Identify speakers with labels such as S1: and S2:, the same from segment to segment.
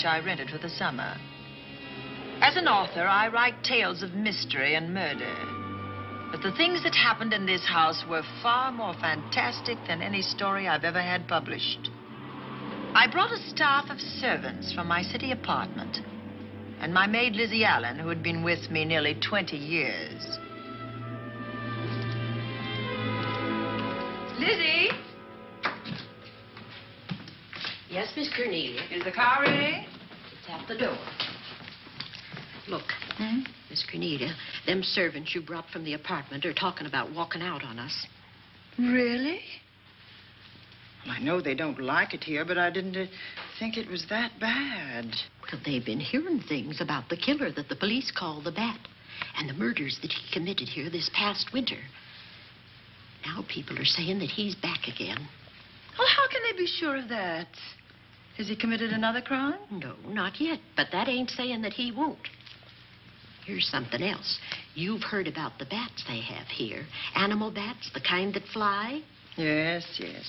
S1: which I rented for the summer. As an author, I write tales of mystery and murder. But the things that happened in this house were far more fantastic than any story I've ever had published. I brought a staff of servants from my city apartment, and my maid Lizzie Allen, who had been with me nearly 20 years. Lizzie?
S2: Yes, Miss Cornelia.
S1: Is the car ready?
S2: It's at the door. Look,
S1: Hmm?
S2: Miss Cornelia, them servants you brought from the apartment are talking about walking out on us.
S1: Really? Well, I know they don't like it here, but I didn't uh, think it was that bad.
S2: Well, they've been hearing things about the killer that the police call the Bat and the murders that he committed here this past winter. Now people are saying that he's back again.
S1: Well, how can they be sure of that? Has he committed another crime?
S2: No, not yet, but that ain't saying that he won't. Here's something else. You've heard about the bats they have here. Animal bats, the kind that fly.
S1: Yes, yes.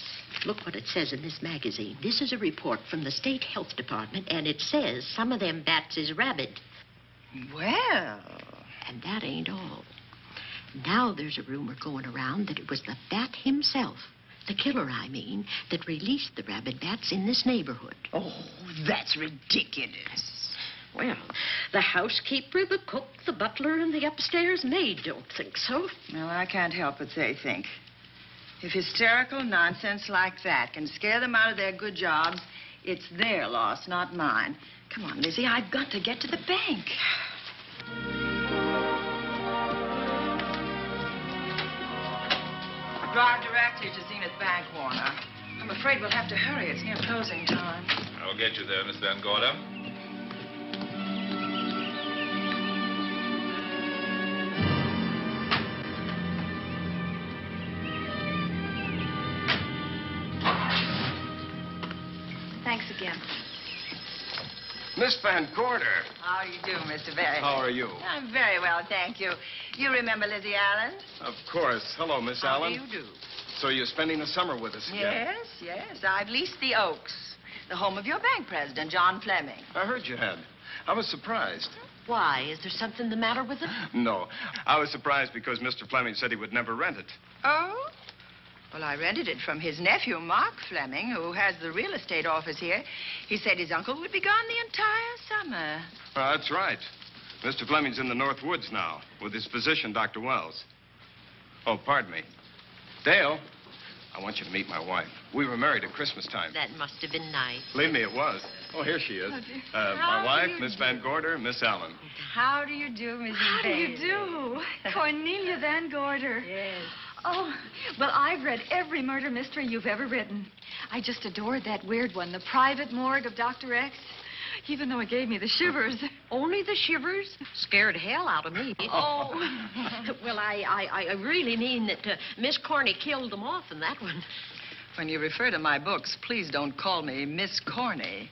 S2: Look what it says in this magazine. This is a report from the state health department, and it says some of them bats is rabid.
S1: Well,
S2: And that ain't all. Now there's a rumor going around that it was the bat himself, the killer, I mean, that released the rabid bats in this neighborhood.
S1: oh, that's ridiculous.
S2: Well, the housekeeper, the cook, the butler, and the upstairs maid don't think so.
S1: Well, I can't help what they think. If hysterical nonsense like that can scare them out of their good jobs, it's their loss, not mine. Come on, Lizzie, I've got to get to the bank. Drive directly to Zenith Bank, Warner. I'm afraid we'll have to hurry. It's near closing time.
S3: I'll get you there, Miss Van Gorder.
S4: Miss Van Gorder.
S1: How do you do, Mr. Barry?
S4: How are you?
S1: I'm very well, thank you. You remember Lizzie Allen?
S4: Of course. Hello, Miss
S1: How
S4: Allen.
S1: How do you do?
S4: So you're spending the summer with us again?
S1: Yes, yes. I've leased the Oaks, the home of your bank president, John Fleming.
S4: I heard you had. I was surprised.
S2: Why? Is there something the matter with it?
S4: No, I was surprised because Mr. Fleming said he would never rent it.
S1: Oh? Well, I rented it from his nephew, Mark Fleming, who has the real estate office here. He said his uncle would be gone the entire summer.
S4: Uh, that's right. Mr. Fleming's in the North Woods now with his physician, Dr. Wells. Oh, pardon me. Dale, I want you to meet my wife. We were married at Christmas time.
S2: That must have been nice.
S4: Believe me, it was. Oh, here she is.
S5: Oh.
S4: Uh, my wife, Miss Van Gorder, Miss Allen.
S1: How do you do, Miss Mrs.
S5: How do you do? Cornelia Van Gorder.
S1: Yes.
S5: Oh, well, I've read every murder mystery you've ever written. I just adored that weird one, The Private Morgue of Dr. X. Even though it gave me the shivers.
S2: Only the shivers? Scared hell out of me.
S5: Oh.
S2: well, I, I, I really mean that uh, Miss Corney killed them off in that one.
S1: When you refer to my books, please don't call me Miss Corney.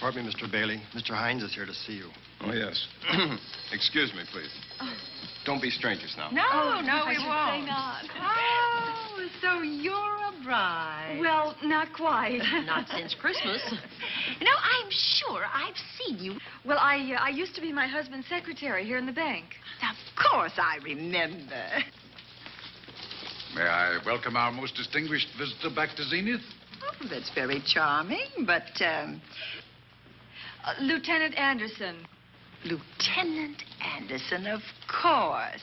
S6: Pardon me, Mr. Bailey. Mr. Hines is here to see you.
S4: Oh, yes. Excuse me, please. Don't be strangers now.
S1: No,
S5: Oh,
S1: no, we
S5: should
S1: won't.
S5: say not.
S1: Oh, so you're a bride.
S5: Well, not quite.
S2: Not since Christmas.
S1: no, I'm sure I've seen you.
S5: Well, I, uh, I used to be my husband's secretary here in the bank.
S1: Of course I remember.
S7: May I welcome our most distinguished visitor back to Zenith?
S1: Oh, that's very charming, but, um,
S5: Uh, Lieutenant Anderson.
S1: Lieutenant Anderson, of course.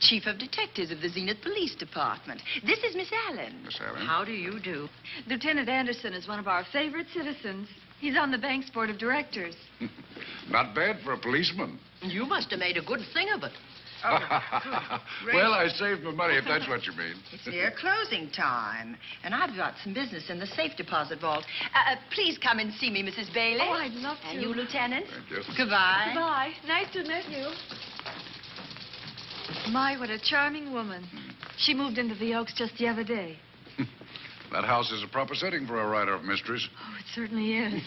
S1: Chief of Detectives of the Zenith Police Department. This is Miss Allen.
S7: Miss Allen.
S2: How do you do?
S5: Lieutenant Anderson is one of our favorite citizens. He's on the bank's board of directors.
S7: Not bad for a policeman.
S2: You must have made a good thing of it.
S7: Well, I saved my money, if that's what you mean.
S1: It's near closing time, and I've got some business in the safe deposit vault. Uh, uh, please come and see me, Mrs. Bailey.
S5: Oh, I'd love to.
S1: And you, Lieutenant.
S7: Thank you.
S1: Goodbye.
S5: Goodbye. Nice to meet you. My, what a charming woman. She moved into the Oaks just the other day.
S7: That house is a proper setting for a writer of mysteries.
S5: Oh, it certainly is.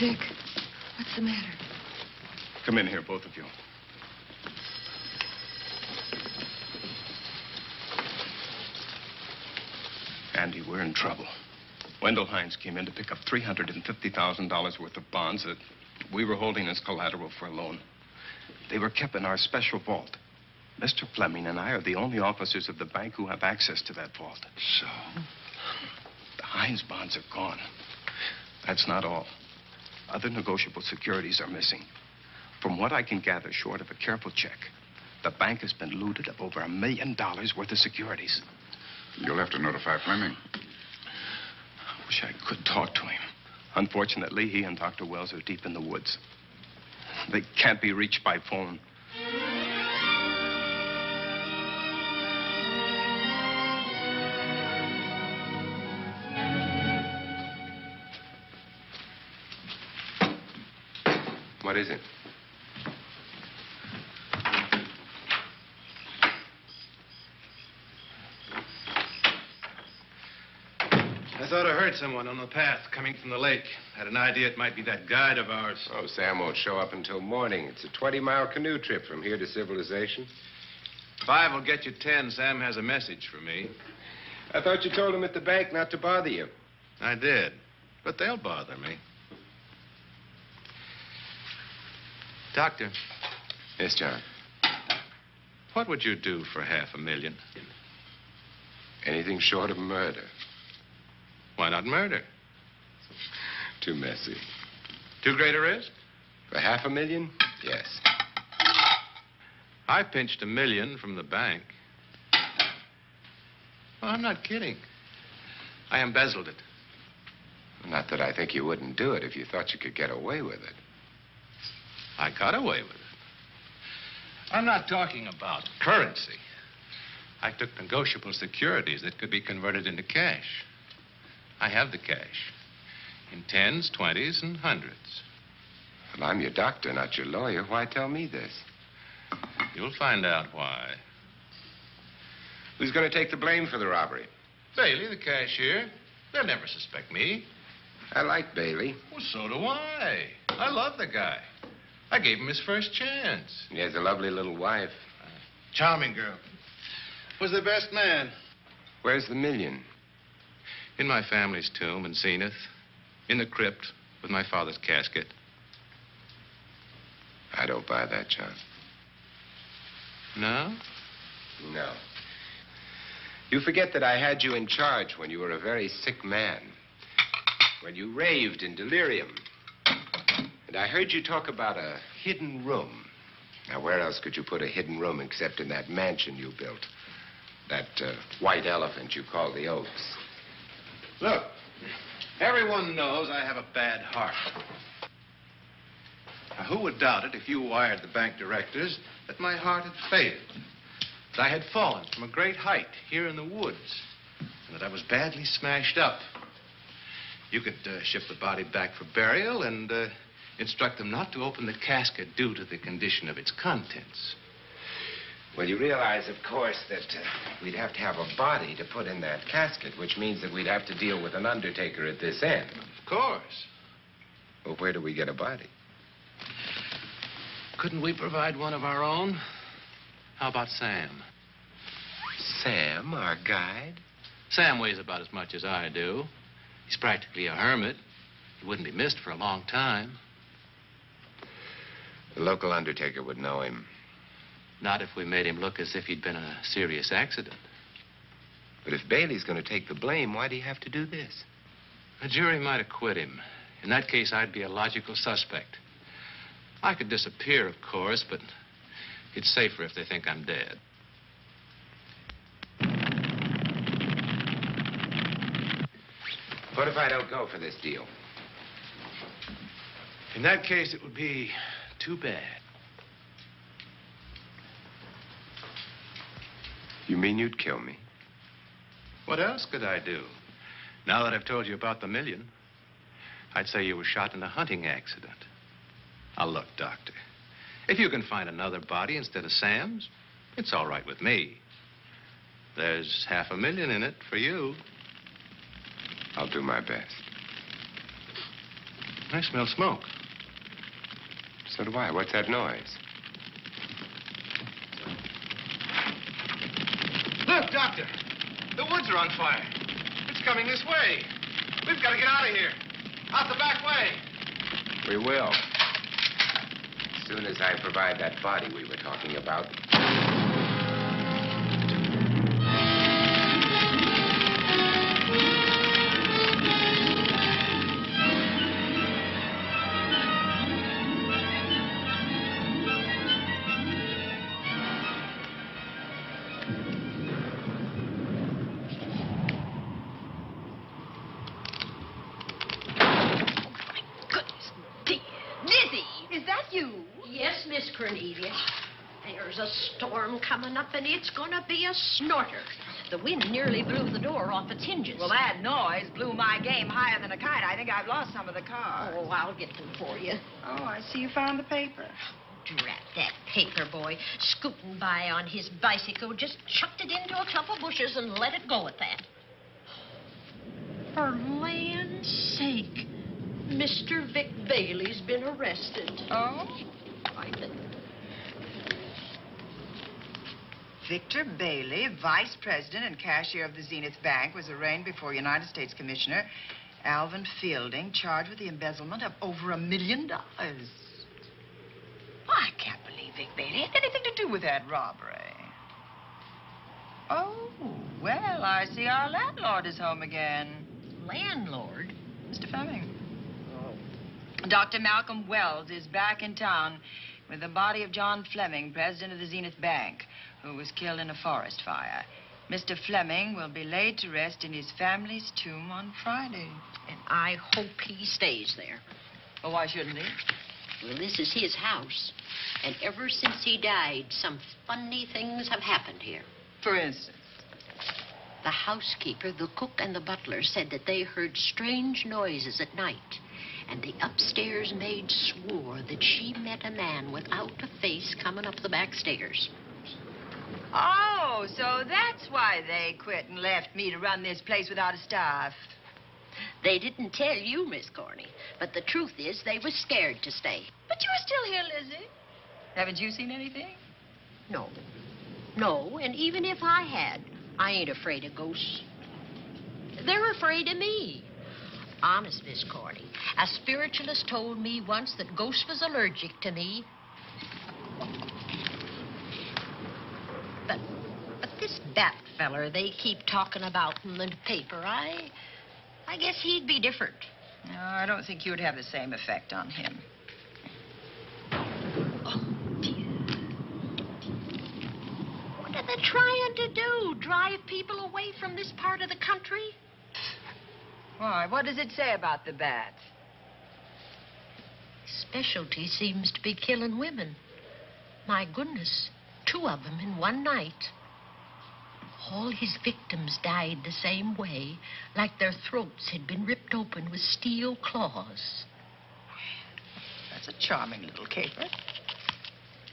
S5: Vic, what's the matter?
S4: Come in here, both of you. Andy, we're in trouble.
S8: Wendell Hines came in to pick up $350,000 worth of bonds that we were holding as collateral for a loan. They were kept in our special vault. Mr. Fleming and I are the only officers of the bank who have access to that vault.
S7: So?
S8: The Hines bonds are gone. That's not all. Other negotiable securities are missing. From what I can gather, short of a careful check, the bank has been looted of over a million dollars worth of securities.
S7: You'll have to notify Fleming.
S8: I wish I could talk to him. Unfortunately, he and Dr. Wells are deep in the woods. They can't be reached by phone.
S9: What is it?
S10: I thought I heard someone on the path coming from the lake. Had an idea it might be that guide of ours.
S9: Oh, Sam won't show up until morning. It's a 20-mile canoe trip from here to civilization.
S10: Five will get you ten. Sam has a message for me.
S9: I thought you told him at the bank not to bother you.
S10: I did. But they'll bother me. Doctor,
S9: Yes, John.
S10: what would you do for half a million?
S9: Anything short of murder.
S10: Why not murder?
S9: Too messy.
S10: Too great a risk?
S9: For half a million? Yes.
S10: I pinched a million from the bank. Well, I'm not kidding. I embezzled it.
S9: Not that I think you wouldn't do it if you thought you could get away with it.
S10: I got away with it. I'm not talking about currency. I took negotiable securities that could be converted into cash. I have the cash in tens, twenties, and hundreds.
S9: Well, I'm your doctor, not your lawyer. Why tell me this?
S10: You'll find out why.
S9: Who's going to take the blame for the robbery?
S10: Bailey, the cashier. They'll never suspect me.
S9: I like Bailey.
S10: Well, so do I. I love the guy. I gave him his first chance.
S9: He has a lovely little wife.
S10: Charming girl. Was the best man.
S9: Where's the million?
S10: In my family's tomb in Zenith. In the crypt with my father's casket.
S9: I don't buy that, John.
S10: No?
S9: No. You forget that I had you in charge when you were a very sick man. When you raved in delirium. And I heard you talk about a hidden room. Now, where else could you put a hidden room except in that mansion you built? That uh, white elephant you call the Oaks.
S10: Look, everyone knows I have a bad heart. Now, who would doubt it if you wired the bank directors that my heart had failed? That I had fallen from a great height here in the woods, and that I was badly smashed up. You could uh, ship the body back for burial and uh, instruct them not to open the casket due to the condition of its contents.
S9: Well, you realize, of course, that uh, we'd have to have a body to put in that casket, which means that we'd have to deal with an undertaker at this end.
S10: Of course.
S9: Well, where do we get a body?
S10: Couldn't we provide one of our own? How about Sam?
S9: Sam, our guide?
S10: Sam weighs about as much as I do. He's practically a hermit. He wouldn't be missed for a long time.
S9: The local undertaker would know him.
S10: Not if we made him look as if he'd been in a serious accident.
S9: But if Bailey's going to take the blame, why'd he have to do this?
S10: A jury might acquit him. In that case, I'd be a logical suspect. I could disappear, of course, but it's safer if they think I'm dead.
S9: What if I don't go for this deal?
S10: In that case, it would be too bad.
S9: You mean you'd kill me?
S10: What else could I do? Now that I've told you about the million, I'd say you were shot in a hunting accident. Now, look, Doctor, if you can find another body instead of Sam's, it's all right with me. There's half a million in it for you.
S9: I'll do my best.
S10: I smell smoke.
S9: So do I. What's that noise?
S10: Look, Doctor, the woods are on fire. It's coming this way. We've got to get out of here. Out the back way.
S9: We will. As soon as I provide that body we were talking about.
S2: And it's gonna be a snorter. The wind nearly blew the door off its hinges.
S4: Well, that noise blew my game higher than a kite. I think I've lost some of the cards.
S2: Oh, I'll get them for you.
S4: Oh, I see you found the paper.
S2: Drat that paper boy, scooting by on his bicycle, just chucked it into a clump of bushes and let it go at that. For land's sake, Mr. Vic Bailey's been arrested.
S4: Oh?
S2: I think.
S1: Victor Bailey, vice president and cashier of the Zenith Bank, was arraigned before United States Commissioner Alvin Fielding, charged with the embezzlement of over a million dollars. Oh, I can't believe Vic Bailey had anything to do with that robbery. Oh, well, I see our landlord is home again.
S2: Landlord?
S1: Mr. Fleming. Oh. Dr. Malcolm Wells is back in town with the body of John Fleming, president of the Zenith Bank, who was killed in a forest fire. Mr. Fleming will be laid to rest in his family's tomb on Friday.
S2: And I hope he stays there.
S1: Well, why shouldn't he?
S2: Well, this is his house. And ever since he died, some funny things have happened here.
S1: For instance?
S2: The housekeeper, the cook, and the butler said that they heard strange noises at night. And the upstairs maid swore that she met a man without a face coming up the back stairs.
S1: Oh, so that's why they quit and left me to run this place without a staff.
S2: They didn't tell you, Miss Corney, but the truth is they were scared to stay.
S1: But you're still here, Lizzie. Haven't you seen anything?
S2: No. No, and even if I had, I ain't afraid of ghosts. They're afraid of me. Honest, Miss Corney, a spiritualist told me once that ghosts was allergic to me. But, but this Bat feller they keep talking about in the paper, I, I guess he'd be different.
S1: No, I don't think you'd have the same effect on him.
S2: Oh, What are they trying to do? Drive people away from this part of the country?
S1: Why, what does it say about the bats?
S2: Specialty seems to be killing women. My goodness, two of them in one night. All his victims died the same way, like their throats had been ripped open with steel claws.
S1: That's a charming little caper.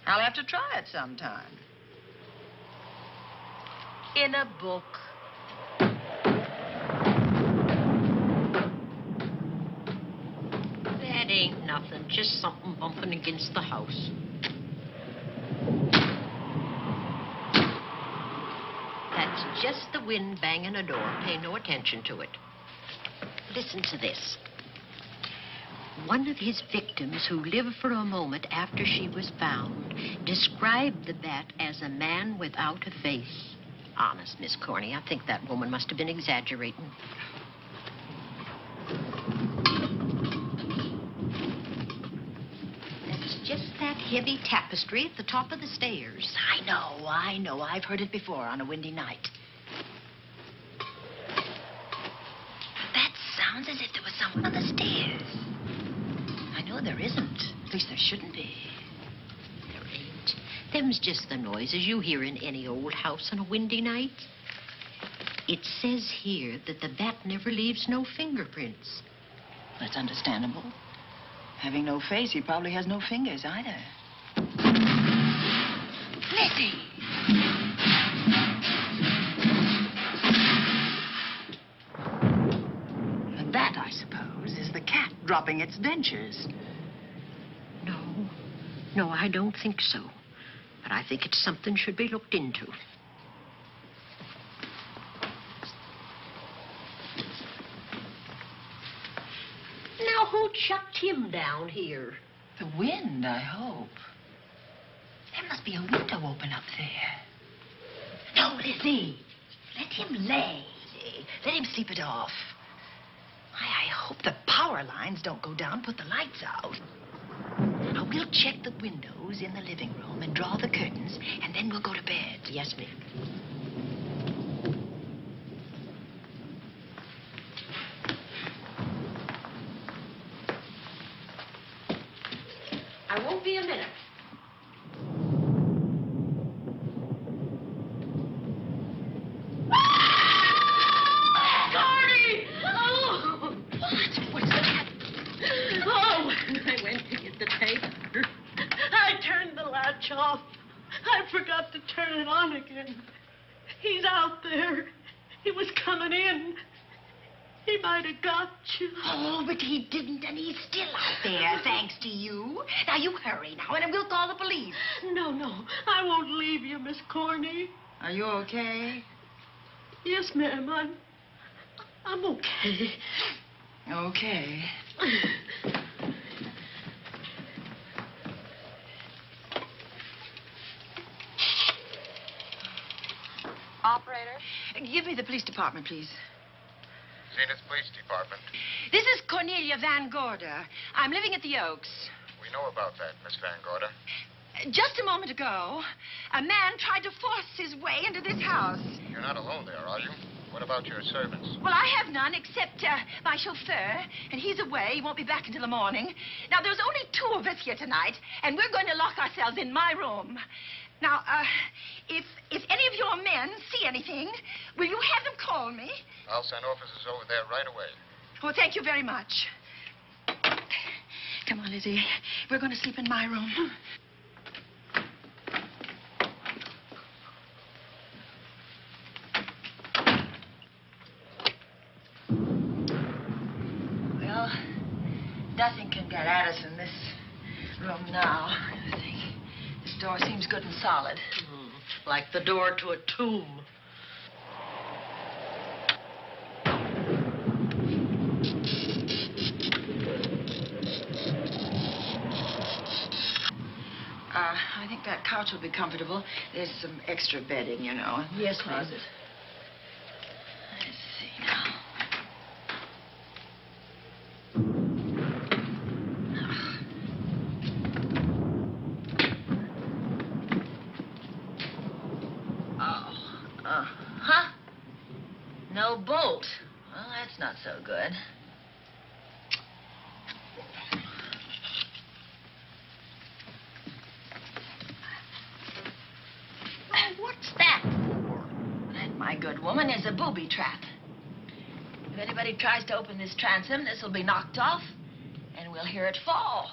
S1: I'll have to try it sometime.
S2: In a book. That ain't nothing, just something bumping against the house. That's just the wind banging a door. Pay no attention to it. Listen to this. One of his victims, who lived for a moment after she was found, described the bat as a man without a face. Honest, Miss Corney, I think that woman must have been exaggerating. That's just that heavy tapestry at the top of the stairs.
S1: I know, I know. I've heard it before on a windy night. That sounds as if there was someone on the stairs. I know there isn't. At least there shouldn't be.
S2: There ain't. Them's just the noises you hear in any old house on a windy night. It says here that the bat never leaves no fingerprints.
S1: That's understandable. Having no face, he probably has no fingers either. Lizzie! And that, I suppose, is the cat dropping its dentures.
S2: No, no, I don't think so. But I think it's something should be looked into. Now, who chucked him down here?
S1: The wind, I hope. There must be a window open up there. No, Lizzie. Let him lay. Let him sleep it off. I, I hope the power lines don't go down, put the lights out. Now, we'll check the windows in the living room and draw the curtains, and then we'll go to bed.
S2: Yes, ma'am. I won't be a minute. Gordy! Oh! What? What's that?
S11: Oh, when I went to get the tape, I turned the latch off. I forgot to turn it on again. He's out there. He was coming in. He might have got you.
S1: Oh, but he didn't, and he's still out there, thanks to you. Now, you hurry now, and we'll call the police.
S11: No, no, I won't leave you, Miss Corney.
S12: Are you okay?
S11: Yes, ma'am, I'm. I'm okay.
S12: Okay.
S13: Operator?
S12: Give me the police department, please.
S14: Zenith Police Department.
S1: This is Cornelia Van Gorder. I'm living at the Oaks.
S14: We know about that, Miss Van Gorder.
S1: Just a moment ago, a man tried to force his way into this house.
S14: You're not alone there, are you? What about your servants?
S1: Well, I have none except uh, my chauffeur, and he's away. He won't be back until the morning. Now, there's only two of us here tonight, and we're going to lock ourselves in my room. Now, uh, if if any of your men see anything, will you have them call me?
S14: I'll send officers over there right away.
S1: Oh, thank you very much. Come on, Lizzie. We're going to sleep in my room. Well, nothing can get at us in this room now. I think this door seems good and solid.
S11: Like the door to a tomb.
S12: Uh, I think that couch will be comfortable. There's some extra bedding, you know.
S1: Yes, ma'am.
S12: closet. Let's see now.
S1: Oh, uh, huh? No bolt. Well, that's not so good. Oh, what's that for? That, my good woman, is a booby trap. If anybody tries to open this transom, this will be knocked off, and we'll hear it fall.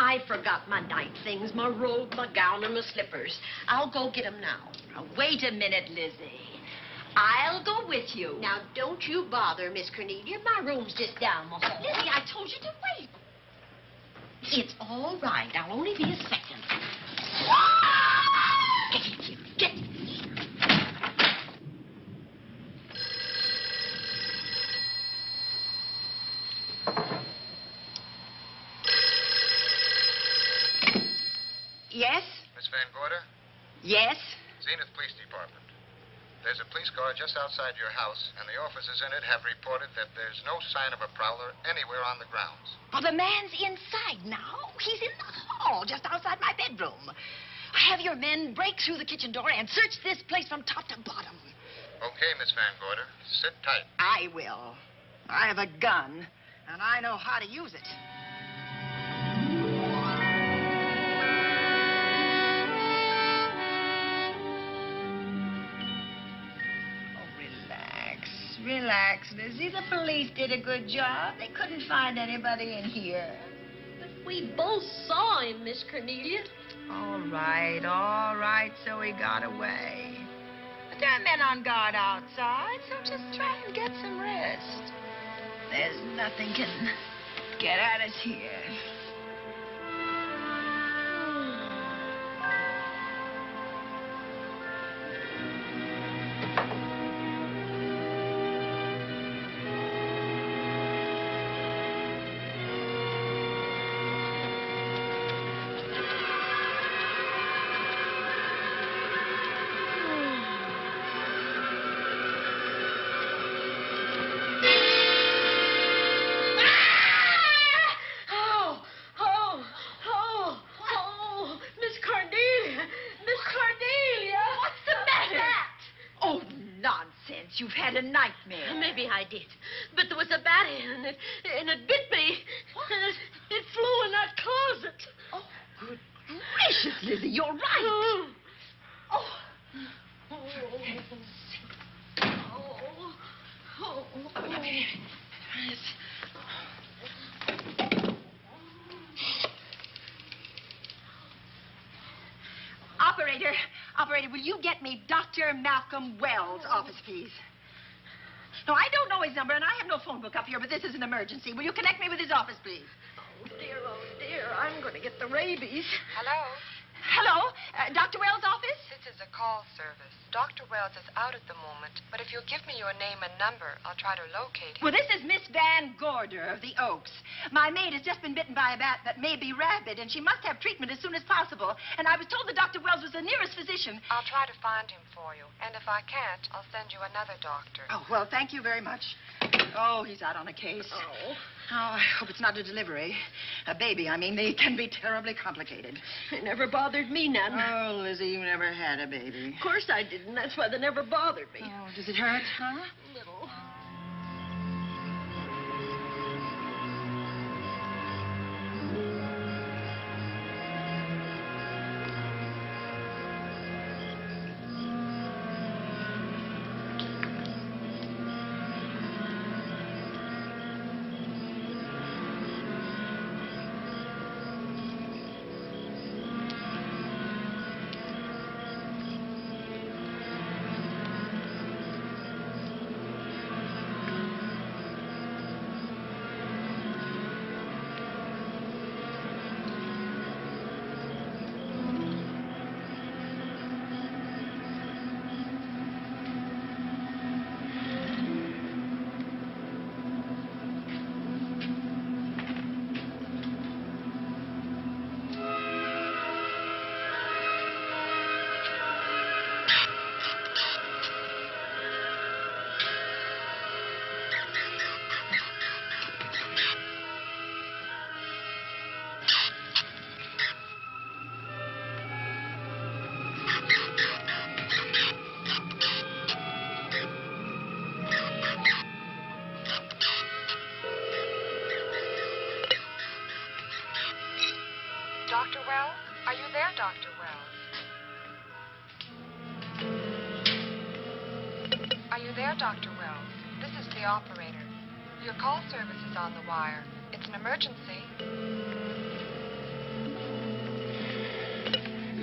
S2: I forgot my night things, my robe, my gown, and my slippers. I'll go get 'em now.
S1: Now, wait a minute, Lizzie. I'll go with you.
S2: Now, don't you bother, Miss Cornelia. My room's just down the hall.
S1: Lizzie, I told you to wait.
S2: It's all right. I'll only be a second. Get in here. Get in here.
S1: Yes?
S14: Miss Van Gorder?
S1: Yes?
S14: Zenith Police Department. There's a police car just outside your house, and the officers in it have reported that there's no sign of a prowler anywhere on the grounds.
S1: Oh, the man's inside now. He's in the hall, just outside my bedroom. Have your men break through the kitchen door and search this place from top to bottom.
S14: Okay, Miss Van Gorder. Sit tight.
S12: I will. I have a gun, and I know how to use it.
S15: Relax, Lizzie. The police did a good job. They couldn't find anybody in here.
S2: But we both saw him, Miss Cornelia.
S15: All right, all right, so he got away. But there are men on guard outside, so just try and get some rest. There's nothing can get at us here.
S2: I did, but there was a bat in it, and it bit me. And it, it flew in that closet.
S15: Oh, good gracious, Lizzie, you're right.
S2: Oh. Oh. Oh. Oh.
S1: Operator, operator, will you get me Dr. Malcolm Wells' office, please? No, I don't know his number, and I have no phone book up here, but this is an emergency. Will you connect me with his office, please?
S2: Oh, dear, oh, dear. I'm going to get the rabies.
S13: Hello?
S1: Hello? Uh, Dr. Wells' office?
S13: This is a call service. Dr. Wells is out at the moment, but if you'll give me your name and number, I'll try to locate him.
S1: Well, this is Miss Van Gorder of the Oaks. My maid has just been bitten by a bat that may be rabid, and she must have treatment as soon as possible. And I was told that Dr. Wells was the nearest physician.
S13: I'll try to find him for you, and if I can't, I'll send you another doctor.
S1: Oh, well, thank you very much. Oh, he's out on a case.
S2: Oh.
S1: Oh, I hope it's not a delivery. A baby, I mean. They can be terribly complicated.
S2: It never bothered me none.
S15: Oh, Lizzie, you never had a baby.
S2: Of course I didn't. That's why they never bothered me.
S15: Oh, does it hurt, huh?
S2: Little.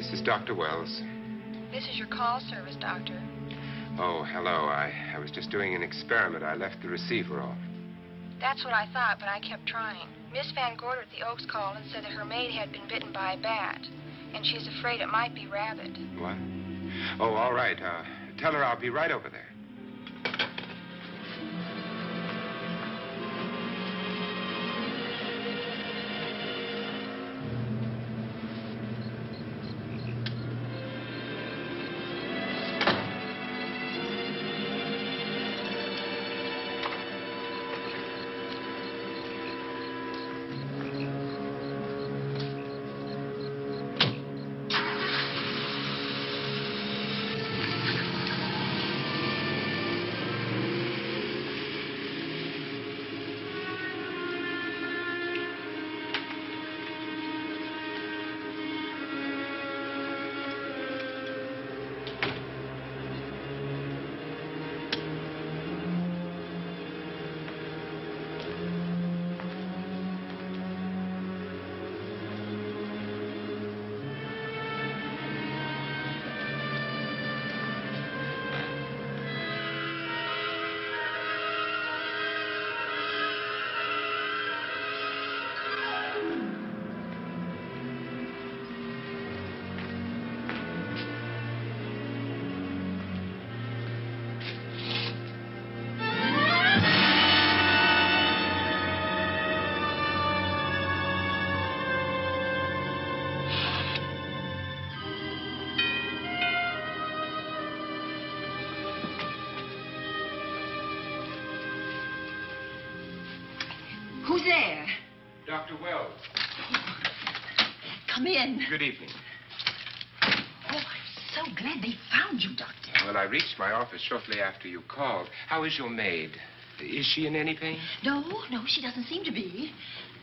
S13: This is
S9: Dr. Wells.
S13: This is your call service, Doctor.
S9: Oh, hello. I, I was just doing an experiment. I left the receiver off.
S13: That's what I thought, but I kept trying. Miss Van Gorder at the Oaks called and said that her maid had been bitten by a bat, and she's afraid it might be rabid.
S9: What? Oh, all right. Uh, tell her I'll be right over there. Dr. Wells.
S16: Come in.
S9: Good evening.
S16: Oh, I'm so glad they found you, Doctor.
S9: Well, I reached my office shortly after you called. How is your maid? Is she in any pain?
S16: No, no, she doesn't seem to be.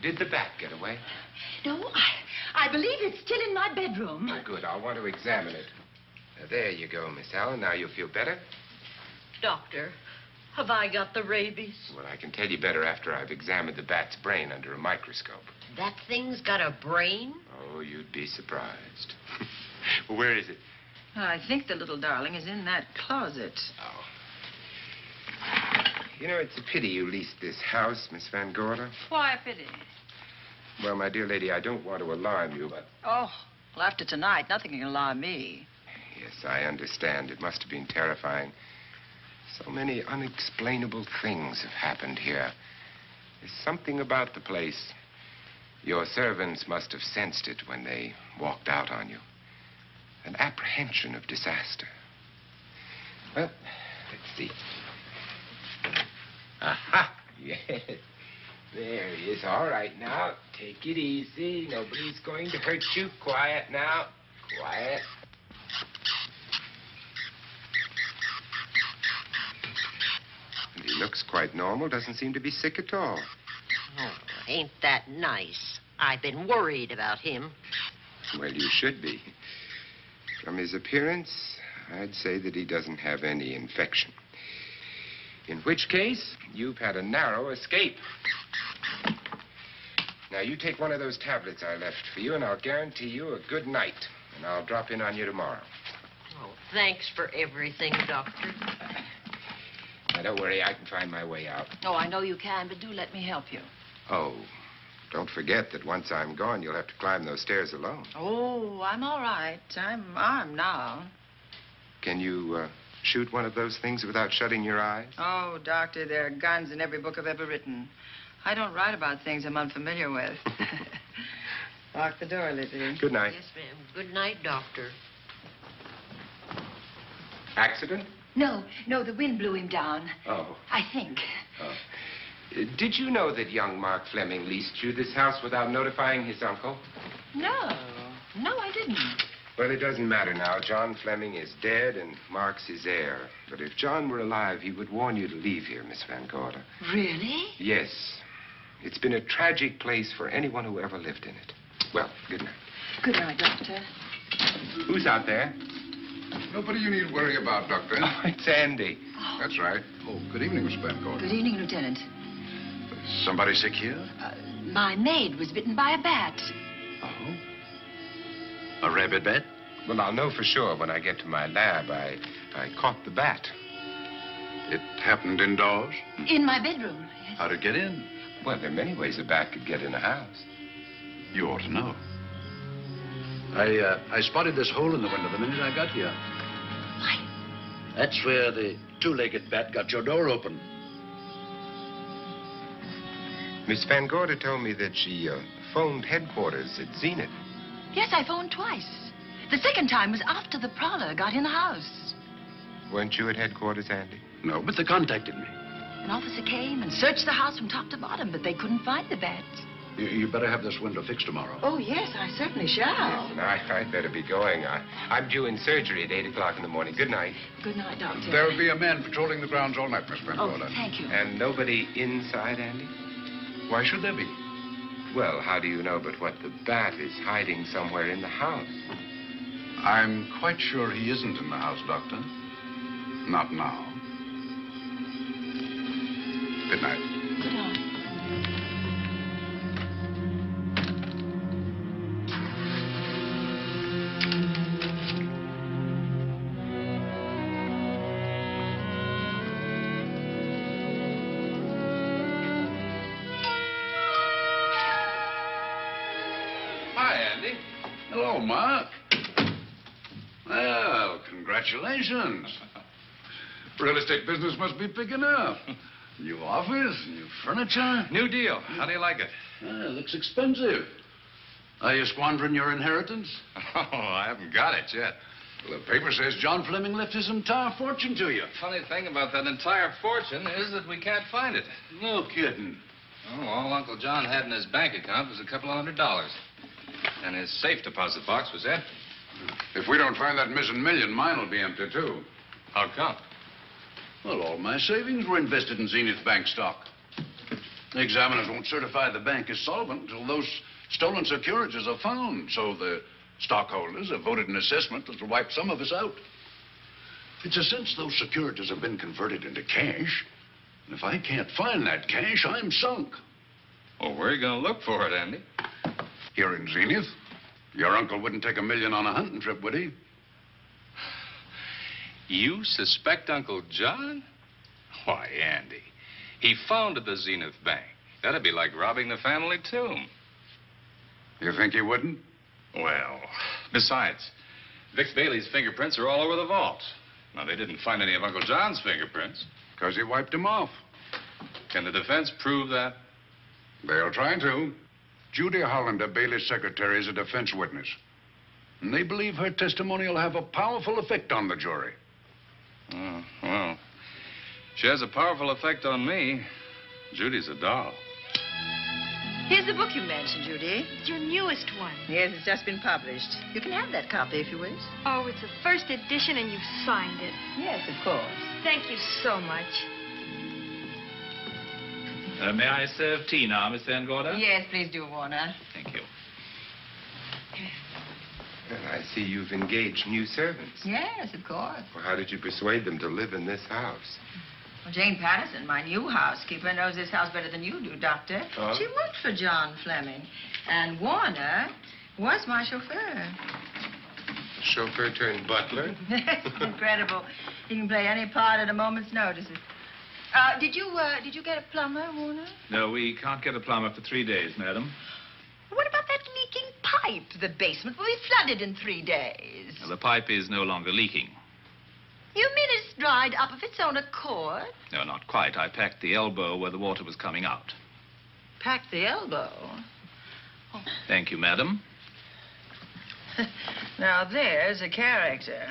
S9: Did the bat get away?
S16: No, I, I believe it's still in my bedroom.
S9: Oh, good. I'll want to examine it. Uh, there you go, Miss Allen. Now you feel better?
S17: Doctor, have I got the rabies?
S9: Well, I can tell you better after I've examined the bat's brain under a microscope.
S2: That thing's got a brain?
S9: Oh, you'd be surprised. Where is it?
S1: I think the little darling is in that closet.
S9: Oh. You know, it's a pity you leased this house, Miss Van Gorder.
S1: Why a pity?
S9: Well, my dear lady, I don't want to alarm you, but
S1: Oh, well, after tonight, nothing can alarm me.
S9: yes, I understand. It must have been terrifying. So many unexplainable things have happened here. There's something about the place. Your servants must have sensed it when they walked out on you. An apprehension of disaster. Well, let's see. Aha! Yes. There he is. All right, now, take it easy. Nobody's going to hurt you. Quiet now. Quiet. And he looks quite normal. Doesn't seem to be sick at all.
S2: Oh, ain't that nice? I've been worried about him.
S9: Well, you should be. From his appearance, I'd say that he doesn't have any infection. In which case, you've had a narrow escape. Now, you take one of those tablets I left for you, and I'll guarantee you a good night. And I'll drop in on you tomorrow.
S2: Oh, thanks for everything, Doctor.
S9: Now, don't worry, I can find my way out.
S1: Oh, I know you can, but do let me help you.
S9: Oh, don't forget that once I'm gone, you'll have to climb those stairs alone.
S1: Oh, I'm all right. I'm armed now.
S9: Can you uh, shoot one of those things without shutting your eyes?
S1: Oh, Doctor, there are guns in every book I've ever written. I don't write about things I'm unfamiliar with. Lock the door, Lizzie.
S9: Good night.
S2: Yes, ma'am. Good night, Doctor.
S9: Accident?
S16: No, no, the wind blew him down.
S9: Oh.
S16: I think.
S9: oh. Did you know that young Mark Fleming leased you this house without notifying his uncle?
S1: No. No, I didn't.
S9: Well, it doesn't matter now. John Fleming is dead, and Mark's his heir. But if John were alive, he would warn you to leave here, Miss Van Gorder.
S16: Really?
S9: Yes. It's been a tragic place for anyone who ever lived in it. Well, good night.
S16: Good night, Doctor.
S9: Who's out there?
S7: Nobody you need worry about, Doctor.
S9: Oh, it's Andy.
S7: That's right. Oh, good evening, Miss Van Gorder.
S16: Good evening, Lieutenant.
S7: Somebody sick here?
S16: Uh, my maid was bitten by a bat.
S7: Oh? A rabbit bat?
S9: Well, I'll know for sure when I get to my lab. I, I caught the bat.
S7: It happened indoors?
S16: In my bedroom.
S7: How'd it get in?
S9: Well, there are many ways a bat could get in a house.
S7: You ought to know. I, uh, I spotted this hole in the window the minute I got here. Why? That's where the two-legged bat got your door open.
S9: Miss Van Gorder told me that she uh, phoned headquarters at Zenith.
S16: Yes, I phoned twice. The second time was after the prowler got in the house.
S9: Weren't you at headquarters, Andy?
S7: No, but they contacted me.
S16: An officer came and searched the house from top to bottom, but they couldn't find the bat.
S7: You, you better have this window fixed tomorrow.
S1: Oh, yes, I certainly shall.
S9: Oh, Listen, I, I'd better be going. I, I'm due in surgery at 8 o'clock in the morning. Good night.
S1: Good night, Doctor.
S7: There'll be a man patrolling the grounds all night, Miss Van
S1: Oh, thank you.
S9: And nobody inside, Andy?
S7: Why should there be?
S9: Well, how do you know but what the bat is hiding somewhere in the house?
S7: I'm quite sure he isn't in the house, Doctor. Not now. Good night.
S1: Good night.
S7: Mark. Well, congratulations. Real estate business must be picking up. New office, new furniture.
S18: New deal. How do you like it?
S7: Ah, looks expensive. Are you squandering your inheritance?
S18: Oh, I haven't got it yet.
S7: Well, the paper says John Fleming left his entire fortune to you.
S18: Funny thing about that entire fortune is that we can't find it.
S7: No kidding.
S18: Oh, all Uncle John had in his bank account was a couple of hundred dollars. And his safe deposit box was empty.
S7: If we don't find that missing million, mine will be empty, too.
S18: How come?
S7: Well, all my savings were invested in Zenith Bank stock. The examiners won't certify the bank is solvent until those stolen securities are found. So the stockholders have voted an assessment that'll wipe some of us out. It's a since those securities have been converted into cash. And if I can't find that cash, I'm sunk.
S18: Well, where are you going to look for it, Andy?
S7: Here in Zenith. Your uncle wouldn't take a million on a hunting trip, would he?
S18: You suspect Uncle John? Why, Andy, he founded the Zenith Bank. That'd be like robbing the family tomb.
S7: You think he wouldn't?
S18: Well, besides, Vic Bailey's fingerprints are all over the vault. Now, they didn't find any of Uncle John's fingerprints.
S7: Because he wiped them off.
S18: Can the defense prove that?
S7: They'll try to. Judy Hollander, Bailey's secretary, is a defense witness. And they believe her testimony will have a powerful effect on the jury.
S18: Oh, well, she has a powerful effect on me. Judy's a doll.
S1: Here's the book you mentioned, Judy.
S5: It's your newest one.
S1: Yes, it's just been published. You can have that copy if you wish.
S5: Oh, it's a first edition and you've signed it.
S1: Yes, of course.
S5: Thank you so much.
S3: Uh, may I serve tea now, Miss Van Gorder?
S1: Yes, please do, Warner.
S3: Thank you.
S9: Well, I see you've engaged new servants.
S1: Yes, of course.
S9: Well, how did you persuade them to live in this house?
S1: Well, Jane Patterson, my new housekeeper, knows this house better than you do, Doctor.
S9: Oh?
S1: She worked for John Fleming. And Warner was my chauffeur.
S9: Chauffeur turned butler?
S1: Incredible. He can play any part at a moment's notice. Uh, did you, uh, did you get a plumber, Warner?
S3: No, we can't get a plumber for three days, madam.
S1: What about that leaking pipe? The basement will be flooded in three days.
S3: Well, the pipe is no longer leaking.
S1: You mean it's dried up of its own accord?
S3: No, not quite. I packed the elbow where the water was coming out.
S1: Packed the elbow.
S3: Thank you, madam.
S1: Now, there's a character.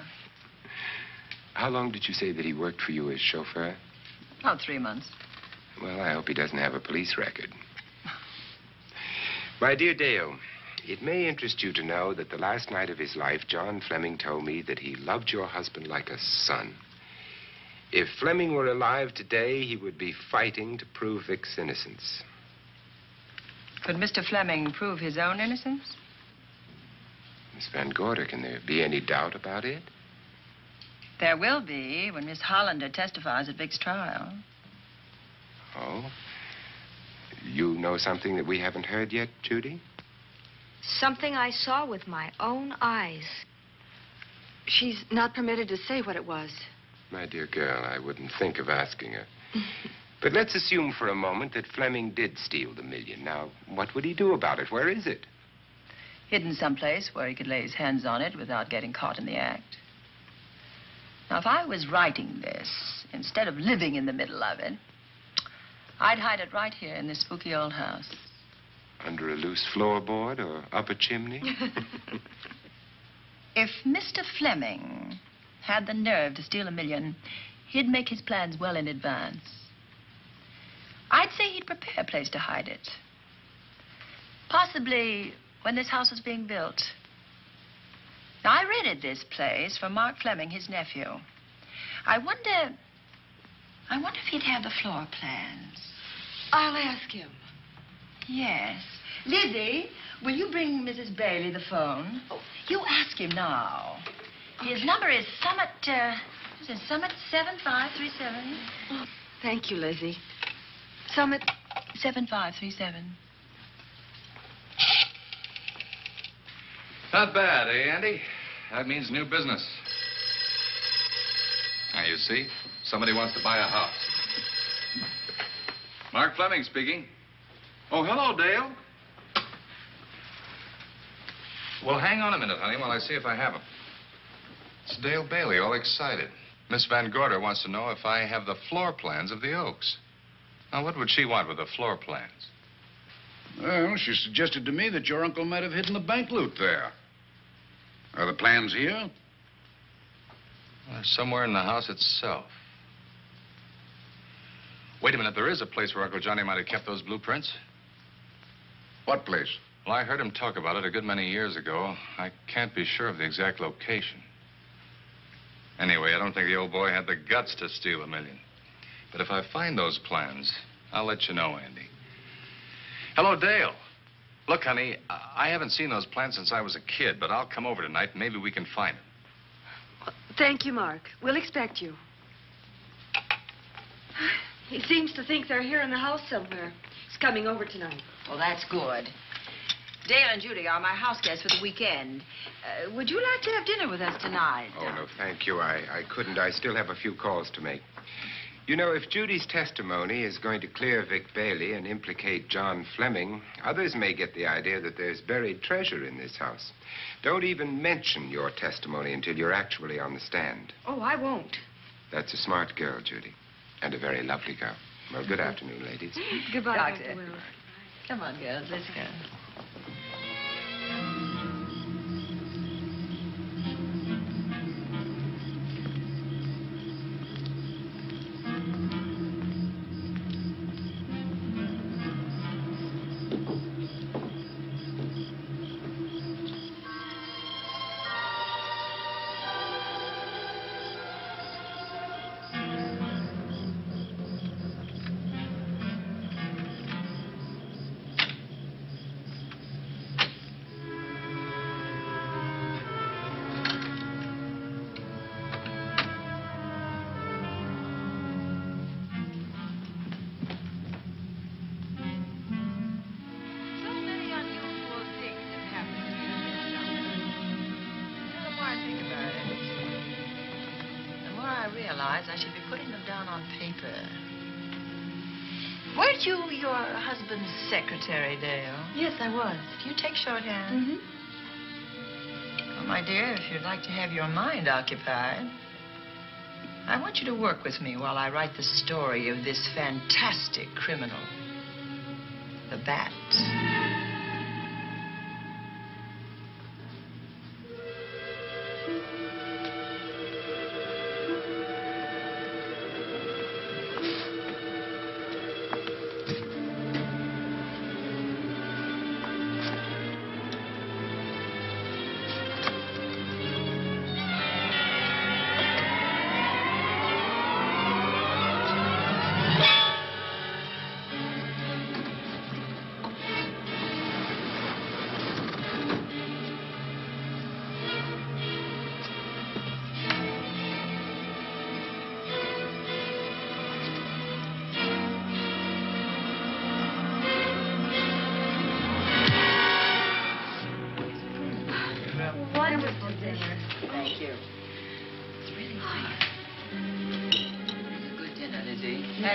S9: How long did you say that he worked for you as chauffeur?
S1: About three months.
S9: Well, I hope he doesn't have a police record. My dear Dale, it may interest you to know that the last night of his life, John Fleming told me that he loved your husband like a son. If Fleming were alive today, he would be fighting to prove Vic's innocence.
S1: Could Mr. Fleming prove his own innocence?
S9: Miss Van Gorder, can there be any doubt about it?
S1: There will be when Miss Hollander testifies at Vic's trial.
S9: Oh? You know something that we haven't heard yet, Judy?
S5: Something I saw with my own eyes. She's not permitted to say what it was.
S9: My dear girl, I wouldn't think of asking her. but let's assume for a moment that Fleming did steal the million. Now, what would he do about it? Where is it?
S1: Hidden someplace where he could lay his hands on it without getting caught in the act. Now, if I was writing this, instead of living in the middle of it, I'd hide it right here in this spooky old house.
S9: Under a loose floorboard or up a chimney?
S1: If Mr. Fleming had the nerve to steal a million, he'd make his plans well in advance. I'd say he'd prepare a place to hide it. Possibly when this house was being built. Now, I rented this place from Mark Fleming, his nephew. I wonder. I wonder if he'd have the floor plans.
S5: I'll ask him.
S1: Yes. Lizzie, will you bring Mrs. Bailey the phone? Oh, you ask him now. His number is Summit, uh, is it Summit 7537?
S5: Oh, thank you, Lizzie. Summit
S1: 7537.
S18: Not bad, eh, Andy? That means new business. Now, you see, somebody wants to buy a house. Mark Fleming speaking. Oh, hello, Dale. Well, hang on a minute, honey, while I see if I have him. It's Dale Bailey, all excited. Miss Van Gorder wants to know if I have the floor plans of the Oaks. Now, what would she want with the floor plans?
S7: Well, she suggested to me that your uncle might have hidden the bank loot there. Are the plans here?
S18: Well, somewhere in the house itself. Wait a minute, there is a place where Uncle Johnny might have kept those blueprints.
S7: What place?
S18: Well, I heard him talk about it a good many years ago. I can't be sure of the exact location. Anyway, I don't think the old boy had the guts to steal a million. But if I find those plans, I'll let you know, Andy. Hello, Dale. Look, honey, I I haven't seen those plants since I was a kid, but I'll come over tonight and maybe we can find them.
S5: Thank you, Mark. We'll expect you. He seems to think they're here in the house somewhere. He's coming over tonight.
S1: Well, that's good. Dale and Judy are my house guests for the weekend. Uh, would you like to have dinner with us tonight?
S9: Oh, no, thank you. I, I couldn't. I still have a few calls to make. You know, if Judy's testimony is going to clear Vic Bailey and implicate John Fleming, others may get the idea that there's buried treasure in this house. Don't even mention your testimony until you're actually on the stand.
S5: Oh, I won't.
S9: That's a smart girl, Judy, and a very lovely girl. Well, good mm-hmm. afternoon, ladies.
S5: Goodbye,
S1: Doctor.
S5: Dr.
S1: Come on, girls, let's go. Shorthand?
S5: Mm-hmm.
S1: Well, my dear, if you'd like to have your mind occupied, I want you to work with me while I write the story of this fantastic criminal, the Bat.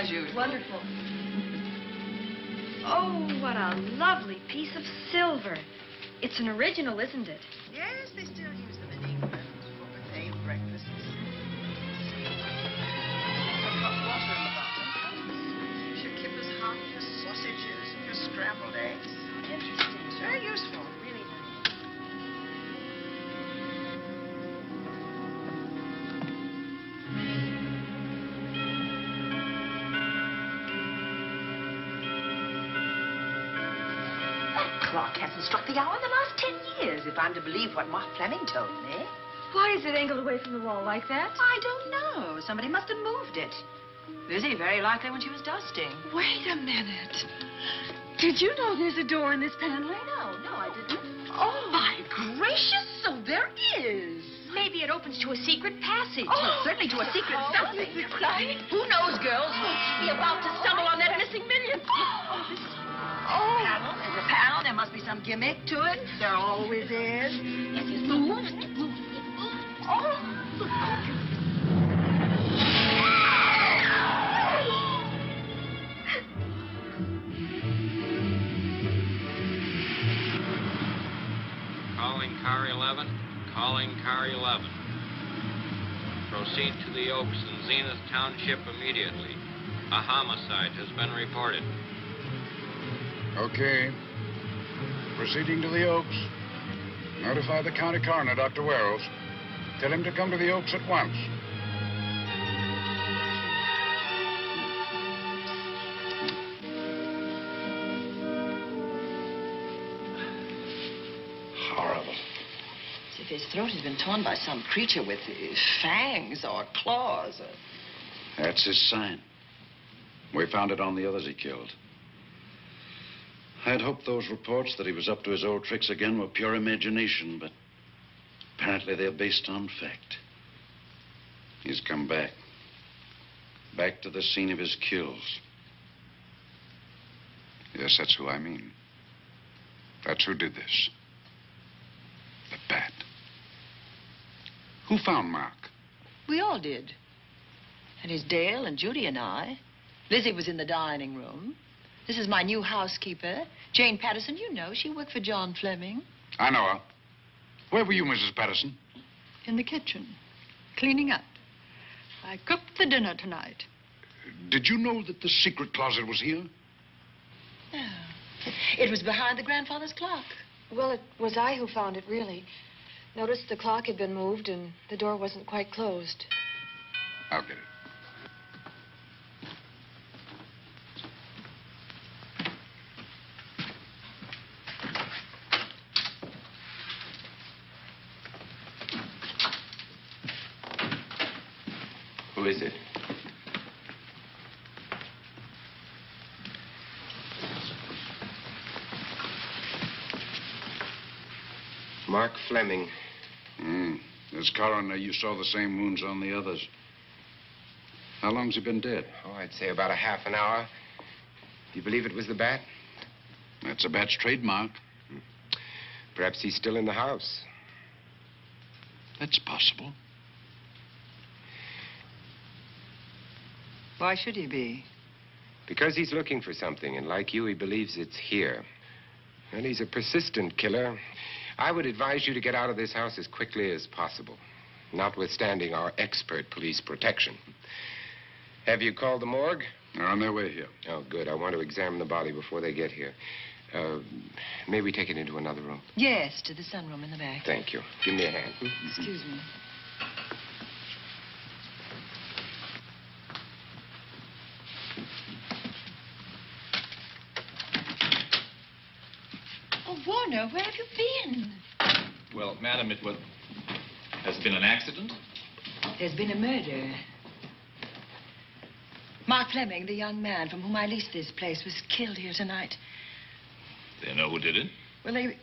S1: As usual.
S5: Wonderful. Oh, what a lovely piece of silver. It's an original, isn't it?
S19: Yes, they still use them in England for buffet breakfasts. Hot water in the bottom. Should keep us hot for sausages and for scrambled eggs. Interesting. It's very useful.
S2: Hasn't struck the hour in the last ten years, if I'm to believe what Mark Fleming told me.
S5: Why is it angled away from the wall like that?
S1: I don't know. Somebody must have moved it. Lizzie, very likely when she was dusting.
S5: Wait a minute. Did you know there's a door in this paneling?
S2: No, no, I didn't.
S5: Oh, my gracious, so there is.
S20: Maybe it opens to a secret passage.
S5: Oh.
S2: Certainly to a secret
S5: Oh,
S2: something.
S5: this is exciting.
S2: Who knows, girls? We'll be about to stumble on that missing million.
S19: Oh, panel. There's a panel. There must be some gimmick to it. There always is.
S2: Yes, yes, move, move, move.
S21: Calling car 11. Calling car 11. Proceed to the Oaks in Zenith Township immediately. A homicide has been reported.
S7: Okay. Proceeding to the Oaks. Notify the county coroner, Dr. Wells. Tell him to come to the Oaks at once. Horrible.
S1: As if his throat has been torn by some creature with uh, fangs or claws or...
S7: That's his sign. We found it on the others he killed. I'd hoped those reports that he was up to his old tricks again were pure imagination, but apparently they're based on fact. He's come back. Back to the scene of his kills.
S22: Yes, that's who I mean. That's who did this. The bat. Who found Mark?
S1: We all did. And his Dale and Judy and I. Lizzie was in the dining room. This is my new housekeeper, Jane Patterson. You know, she worked for John Fleming.
S22: I know her. Where were you, Mrs. Patterson?
S23: In the kitchen, cleaning up. I cooked the dinner tonight.
S22: Did you know that the secret closet was here?
S1: No. It was behind the grandfather's clock.
S5: Well, it was I who found it, really. Noticed the clock had been moved and the door wasn't quite closed.
S22: I'll get it.
S9: Who is it? Mark Fleming.
S7: Hmm. As coroner, you saw the same wounds on the others. How long's he been dead?
S9: Oh, I'd say about a half an hour. Do you believe it was the bat?
S7: That's a bat's trademark.
S9: Perhaps he's still in the house.
S7: That's possible.
S1: Why should he be?
S9: Because he's looking for something, and like you, he believes it's here. And he's a persistent killer. I would advise you to get out of this house as quickly as possible, notwithstanding our expert police protection. Have you called the morgue?
S7: They're on their way here.
S9: Oh, good. I want to examine the body before they get here. Uh, may we take it into another room?
S1: Yes, to the sunroom in the back.
S9: Thank you. Give me a hand.
S1: Excuse me. Oh, Warner, where have you been?
S3: Well, it was. Has been an accident?
S1: There's been a murder. Mark Fleming, the young man from whom I leased this place, was killed here tonight.
S3: They know who did it?
S1: Well, they,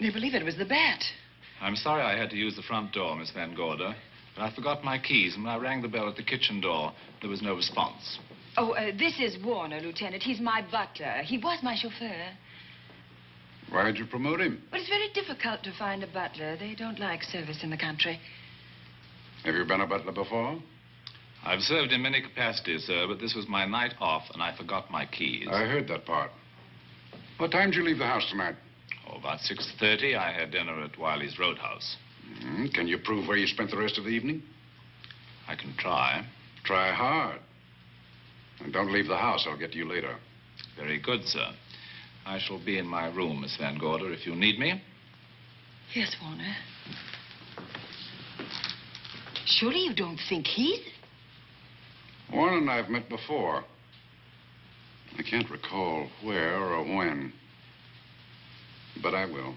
S1: they believe it was the bat.
S3: I'm sorry I had to use the front door, Miss Van Gorder, but I forgot my keys, and when I rang the bell at the kitchen door, there was no response.
S1: Oh, uh, this is Warner, Lieutenant. He's my butler. He was my chauffeur.
S7: Why'd you promote him?
S1: But it's very difficult to find a butler. They don't like service in the country.
S7: Have you been a butler before?
S3: I've served in many capacities, sir, but this was my night off, and I forgot my keys.
S7: I heard that part. What time did you leave the house tonight?
S3: Oh, about 6.30, I had dinner at Wiley's Roadhouse.
S7: Hmm, Can you prove where you spent the rest of the evening?
S3: I can try.
S7: Try hard. And don't leave the house. I'll get to you later.
S3: Very good, sir. I shall be in my room, Miss Van Gorder, if you need me.
S1: Yes, Warner. Surely you don't think he's...
S7: Warner and I've met before. I can't recall where or when. But I will.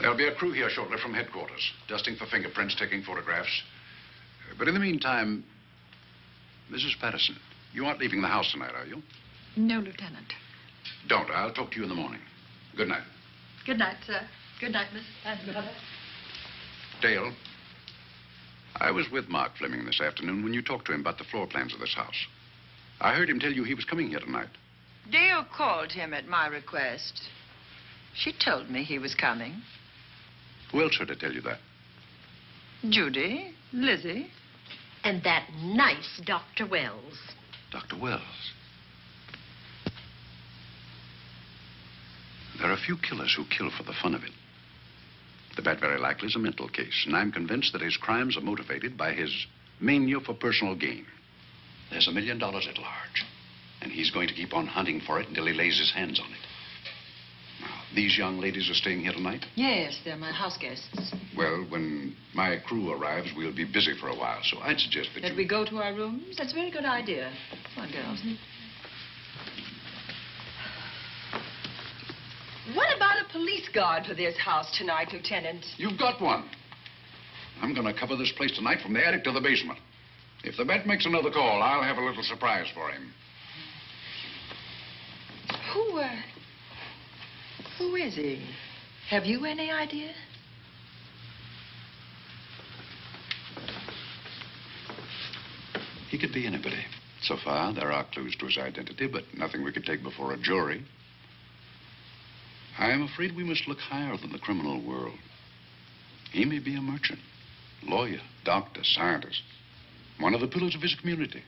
S7: There'll be a crew here shortly from headquarters, dusting for fingerprints, taking photographs. But in the meantime, Mrs. Patterson, you aren't leaving the house tonight, are you?
S23: No, Lieutenant.
S7: Don't. I'll talk to you in the morning. Good night.
S23: Good night, sir. Good night, Miss Van Gorder.
S7: Dale, I was with Mark Fleming this afternoon when you talked to him about the floor plans of this house. I heard him tell you he was coming here tonight.
S1: Dale called him at my request. She told me he was coming.
S7: Who else heard her tell you that?
S1: Judy, Lizzie.
S2: And that nice Dr. Wells.
S7: Dr. Wells. There are a few killers who kill for the fun of it. The bat very likely is a mental case, and I'm convinced that his crimes are motivated by his mania for personal gain. There's a million dollars at large, and he's going to keep on hunting for it until he lays his hands on it. These young ladies are staying here tonight?
S1: Yes, they're my house guests.
S7: Well, when my crew arrives, we'll be busy for a while, so I'd suggest that
S1: That we go to our rooms? That's a very good idea. Come on, girls.
S24: What about a police guard for this house tonight, Lieutenant.
S7: You've got one. I'm going to cover this place tonight from the attic to the basement. If the vet makes another call, I'll have a little surprise for him.
S25: Who, uh, who is he? Have you any idea?
S7: He could be anybody. So far, there are clues to his identity, but nothing we could take before a jury. I am afraid we must look higher than the criminal world. He may be a merchant, lawyer, doctor, scientist, one of the pillars of his community.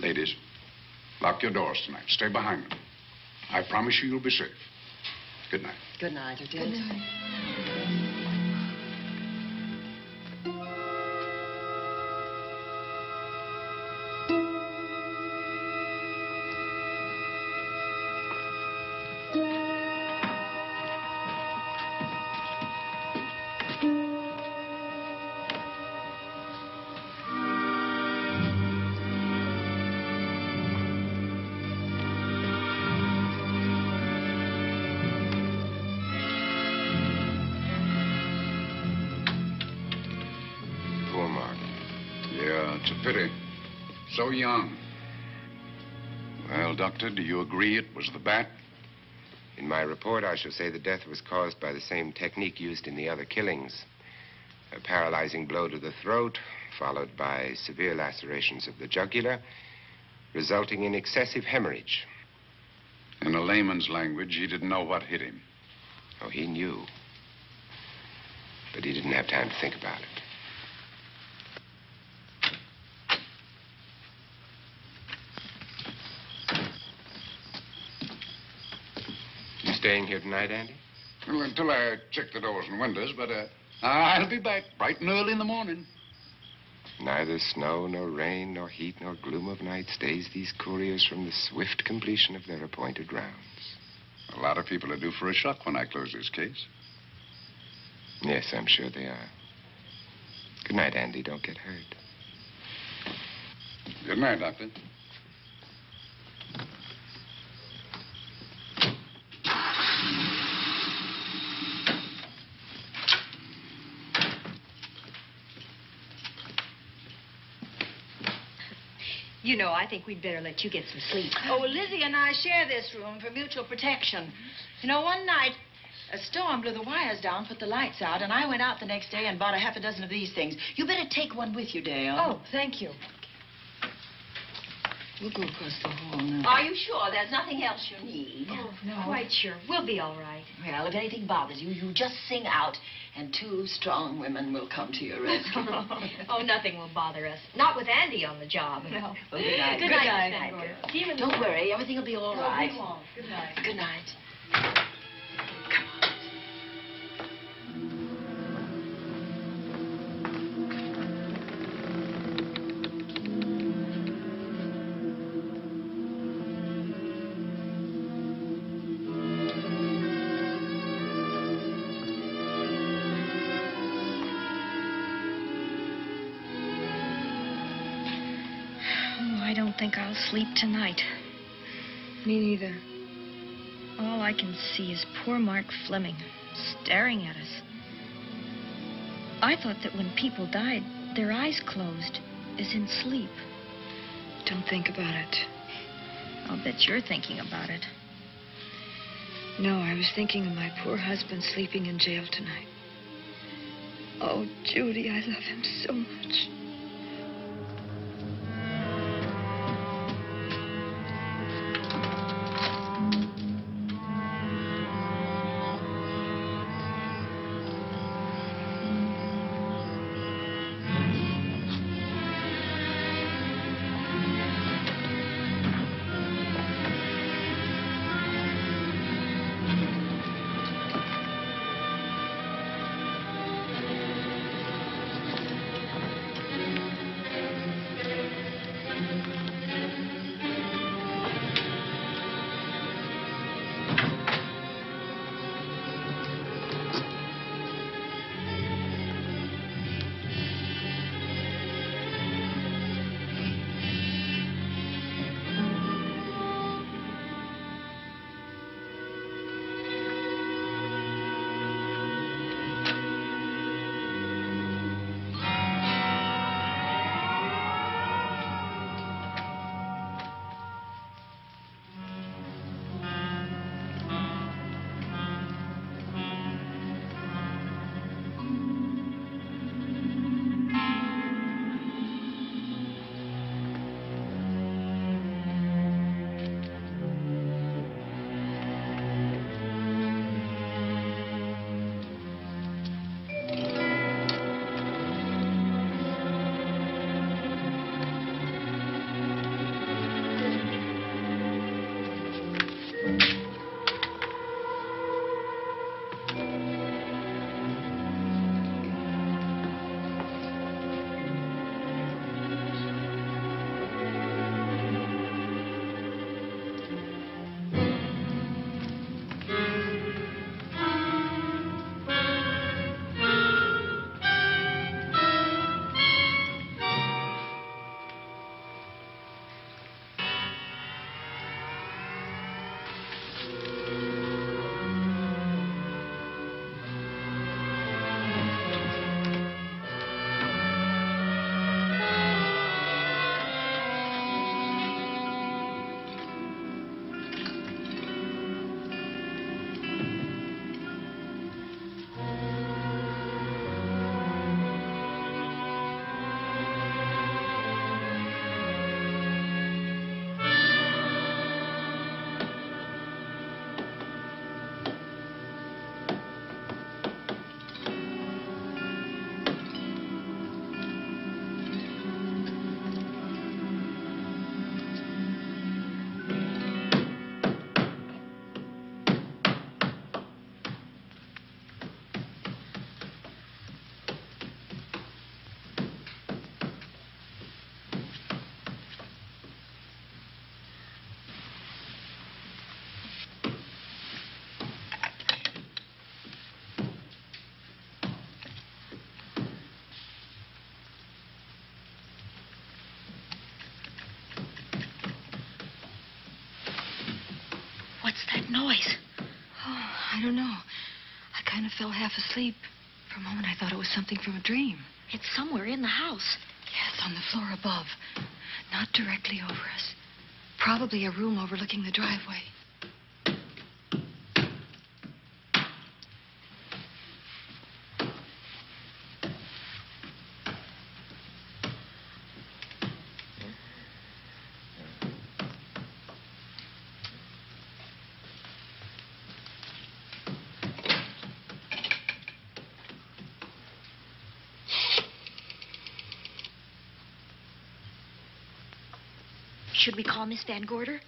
S7: Ladies, lock your doors tonight. Stay behind them. I promise you you'll be safe. Good night.
S25: Good night, Lieutenant. Good night.
S7: Do you agree it was the bat?
S9: In my report, I shall say the death was caused by the same technique used in the other killings. A paralyzing blow to the throat, followed by severe lacerations of the jugular, resulting in excessive hemorrhage.
S7: In a layman's language, he didn't know what hit him.
S9: Oh, he knew. But he didn't have time to think about it. You staying here tonight, Andy?
S7: Well, until I check the doors and windows, but uh, I'll be back bright and early in the morning.
S9: Neither snow, nor rain, nor heat, nor gloom of night stays these couriers from the swift completion of their appointed rounds.
S7: A lot of people are due for a shock when I close this case.
S9: Yes, I'm sure they are. Good night, Andy. Don't get hurt.
S7: Good night, Doctor.
S24: You know, I think we'd better let you get some sleep.
S1: Oh, Lizzie and I share this room for mutual protection. You know, one night, a storm blew the wires down, put the lights out, and I went out the next day and bought a half a dozen of these things. You better take one with you, Dale.
S5: Oh, thank you.
S1: We'll go across the hall now.
S24: Are you sure there's nothing else you need?
S5: Oh, no. Quite sure. We'll be all right.
S1: Well, if anything bothers you, you just sing out, and two strong women will come to your rescue.
S5: oh, nothing will bother us. Not with Andy on the job.
S1: No. Well, good night.
S5: Good,
S1: Good
S5: night,
S1: night,
S5: Miss Van
S1: girl.
S5: Gorder. See you in the
S1: Don't worry, everything will be all right.
S5: Good night.
S1: Good night.
S26: Sleep tonight.
S5: Me neither.
S26: All I can see is poor Mark Fleming staring at us. I thought that when people died, their eyes closed, as in sleep.
S5: Don't think about it.
S26: I'll bet you're thinking about it.
S5: No, I was thinking of my poor husband sleeping in jail tonight. Oh, Judy, I love him so much.
S27: What's that noise?
S28: Oh, I don't know. I kind of fell half asleep. For a moment, I thought it was something from a dream.
S27: It's somewhere in the house.
S28: Yes, on the floor above. Not directly over us. Probably a room overlooking the driveway.
S27: Should we call Miss Van Gorder?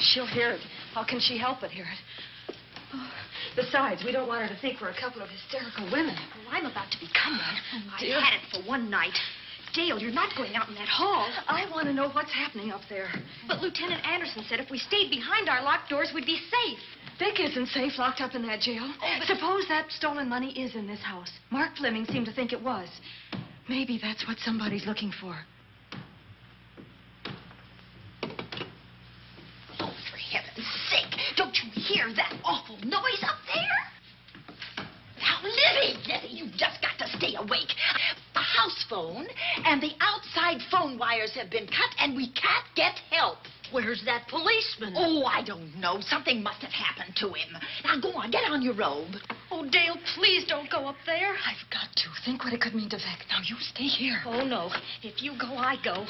S5: She'll hear it. How can she help but hear it? Oh, besides, we don't want her to think we're a couple of hysterical women.
S27: Oh, I'm about to become one. Oh, I
S5: dear.
S27: had it for one night. Dale, you're not going out in that hall.
S5: I want to know what's happening up there.
S27: But Lieutenant Anderson said if we stayed behind our locked doors, we'd be safe.
S5: Vic isn't safe locked up in that jail. Oh, Suppose that stolen money is in this house. Mark Fleming seemed to think it was. Maybe that's what somebody's looking for.
S1: Oh, for heaven's sake, don't you hear that awful noise up there? Now, Libby, you've just got to stay awake. The house phone and the outside phone wires have been cut, and we can't get help.
S2: Where's that policeman?
S1: Oh, I don't know. Something must have happened to him. Now, go on, get on your robe.
S27: Oh, Dale, please don't go up there.
S5: I've got to. Think what it could mean to Vic. Now, you stay here.
S27: Oh, no. If you go, I go.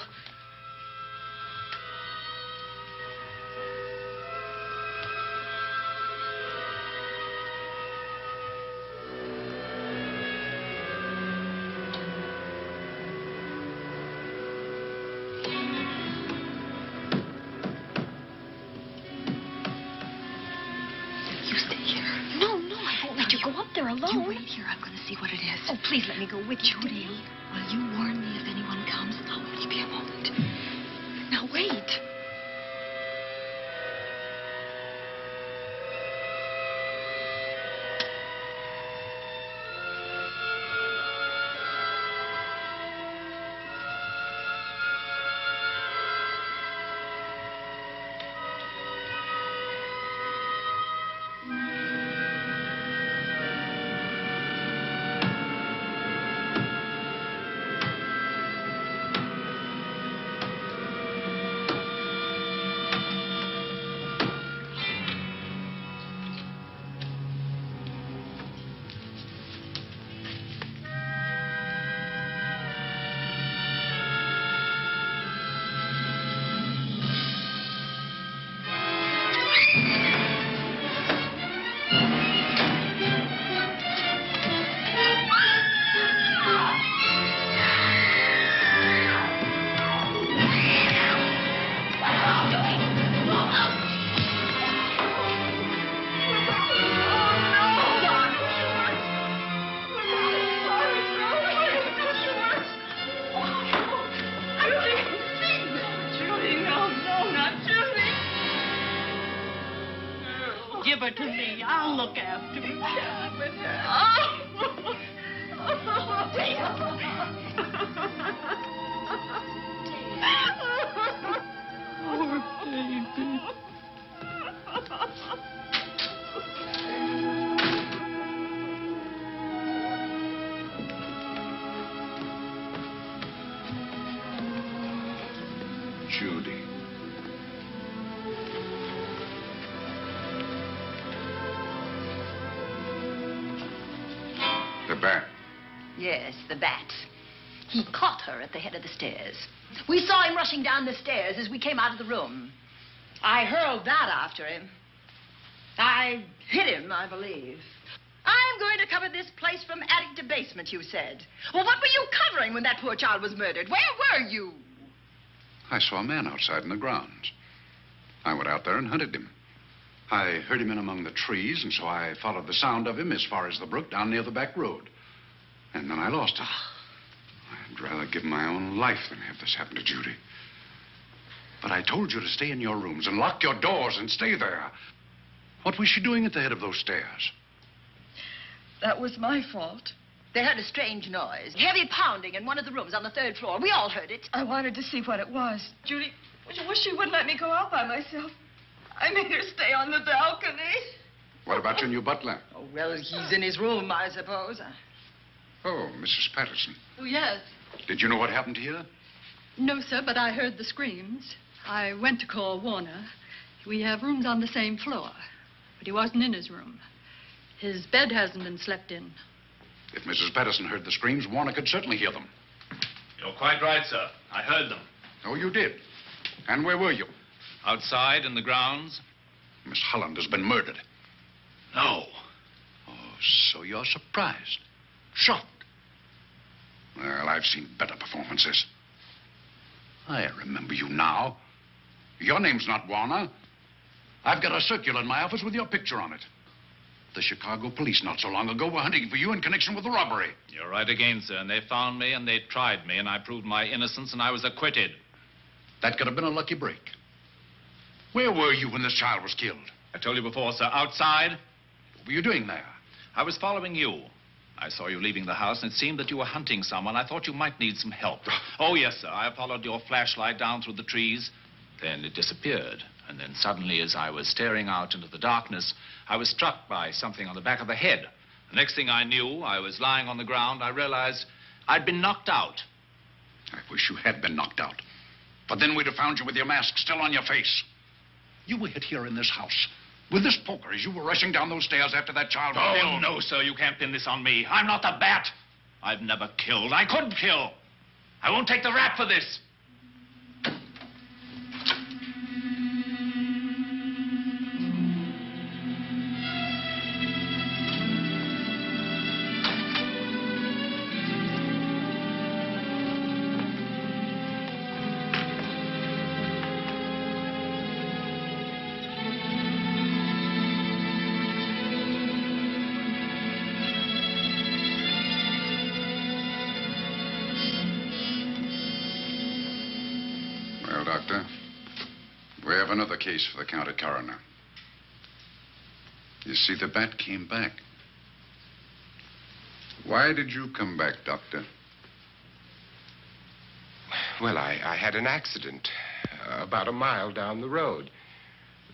S27: Let me go with you,
S5: Judy,
S1: at the head of the stairs. We saw him rushing down the stairs as we came out of the room. I hurled that after him. I hit him, I believe. I'm going to cover this place from attic to basement, you said. Well, what were you covering when that poor child was murdered? Where were you?
S7: I saw a man outside in the grounds. I went out there and hunted him. I heard him in among the trees, and so I followed the sound of him as far as the brook down near the back road. And then I lost him. Ah. I'd rather give my own life than have this happen to Judy. But I told you to stay in your rooms and lock your doors and stay there. What was she doing at the head of those stairs?
S5: That was my fault.
S1: They heard a strange noise. Heavy pounding in one of the rooms on the third floor. We all heard it.
S5: I wanted to see what it was. Judy, I wish you wouldn't let me go out by myself.
S1: I made her stay on the balcony.
S7: What about your new butler?
S1: Oh, well, he's in his room, I suppose.
S7: Oh, Mrs. Patterson.
S23: Oh, yes.
S7: Did you know what happened here?
S23: No, sir, but I heard the screams. I went to call Warner. We have rooms on the same floor, but he wasn't in his room. His bed hasn't been slept in.
S7: If Mrs. Patterson heard the screams, Warner could certainly hear them.
S3: You're quite right, sir. I heard them.
S7: Oh, you did? And where were you?
S3: Outside in the grounds.
S7: Miss Holland has been murdered. No. Oh, so you're surprised. Shocked. Well, I've seen better performances. I remember you now. Your name's not Warner. I've got a circular in my office with your picture on it. The Chicago police not so long ago were hunting for you in connection with the robbery.
S3: You're right again, sir. And they found me and they tried me, and I proved my innocence, and I was acquitted.
S7: That could have been a lucky break. Where were you when this child was killed?
S3: I told you before, sir. Outside.
S7: What were you doing there?
S3: I was following you. I saw you leaving the house, and it seemed that you were hunting someone. I thought you might need some help. oh, yes, sir. I followed your flashlight down through the trees. Then it disappeared. And then suddenly, as I was staring out into the darkness, I was struck by something on the back of the head. The next thing I knew, I was lying on the ground. I realized I'd been knocked out.
S7: I wish you had been knocked out. But then we'd have found you with your mask still on your face. You were hit here in this house with this poker as you were rushing down those stairs after that child was
S3: Oh,
S7: killed.
S3: no, sir. You can't pin this on me. I'm not the bat. I've never killed. I couldn't kill. I won't take the rap for this.
S7: Case for the county coroner. You see, the bat came back. Why did you come back, Doctor?
S9: Well, I, I had an accident uh, about a mile down the road.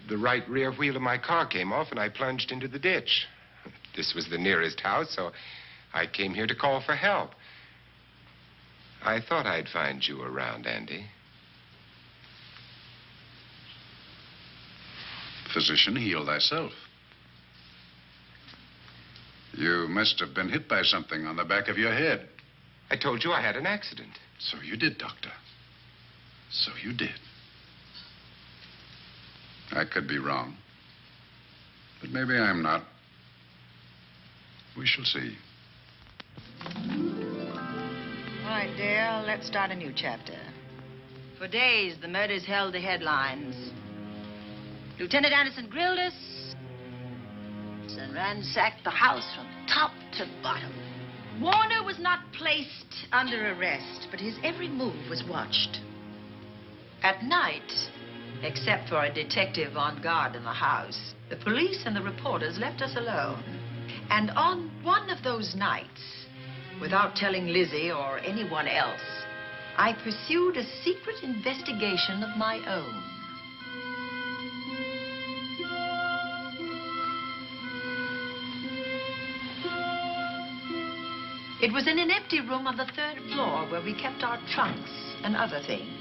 S9: The right rear wheel of my car came off, and I plunged into the ditch. This was the nearest house, so I came here to call for help. I thought I'd find you around, Andy.
S7: Physician, heal thyself. You must have been hit by something on the back of your head.
S9: I told you I had an accident.
S7: So you did, Doctor. So you did. I could be wrong. But maybe I'm not. We shall see.
S1: All right, Dale, let's start a new chapter. For days, the murders held the headlines. Lieutenant Anderson grilled us and ransacked the house from top to bottom. Warner was not placed under arrest, but his every move was watched. At night, except for a detective on guard in the house, the police and the reporters left us alone. And on one of those nights, without telling Lizzie or anyone else, I pursued a secret investigation of my own. It was in an empty room on the third floor where we kept our trunks and other things.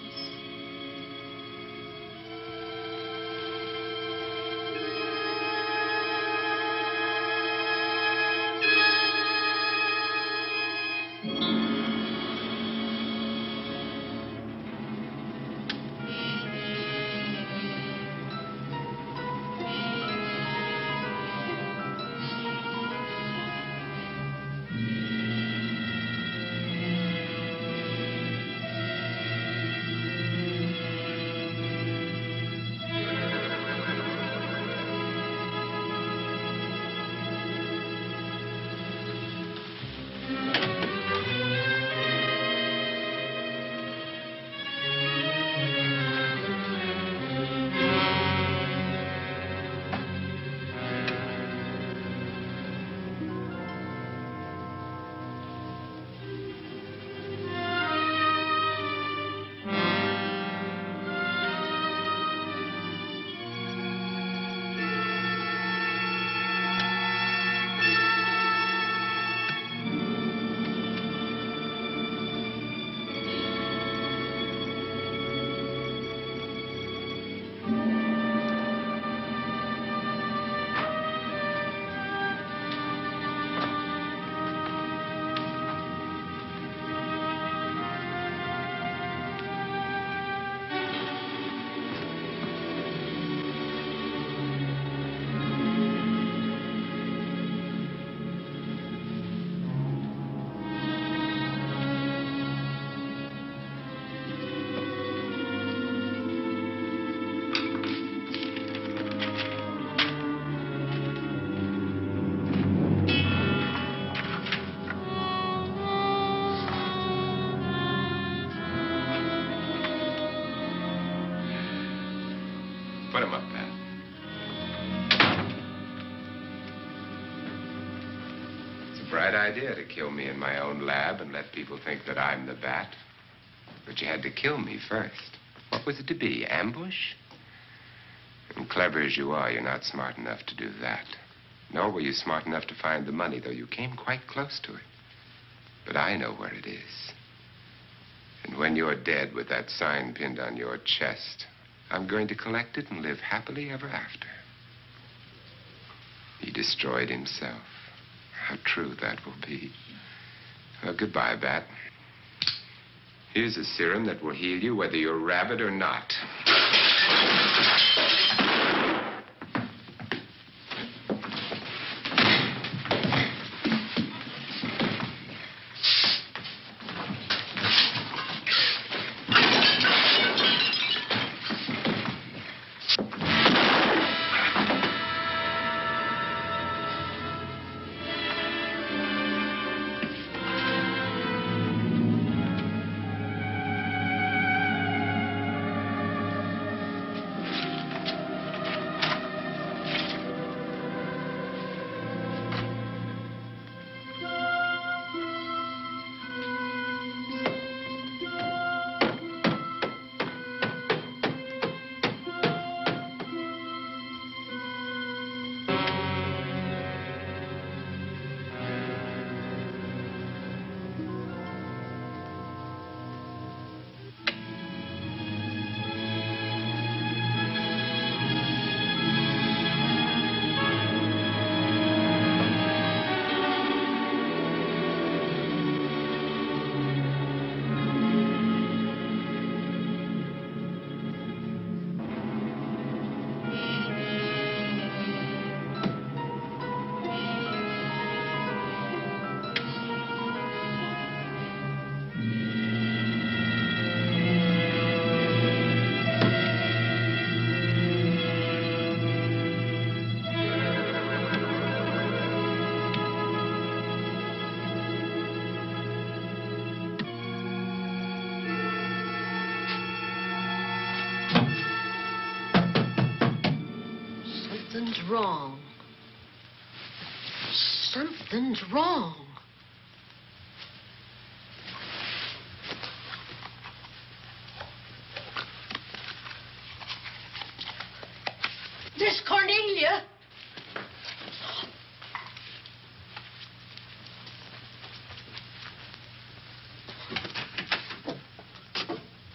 S9: Bright idea to kill me in my own lab and let people think that I'm the bat. But you had to kill me first. What was it to be? Ambush? And clever as you are, you're not smart enough to do that. Nor were you smart enough to find the money, though you came quite close to it. But I know where it is. And when you're dead with that sign pinned on your chest, I'm going to collect it and live happily ever after. He destroyed himself. How true that will be. Well, goodbye, Bat. Here's a serum that will heal you whether you're rabid or not.
S2: Wrong. Something's wrong. This Cornelia.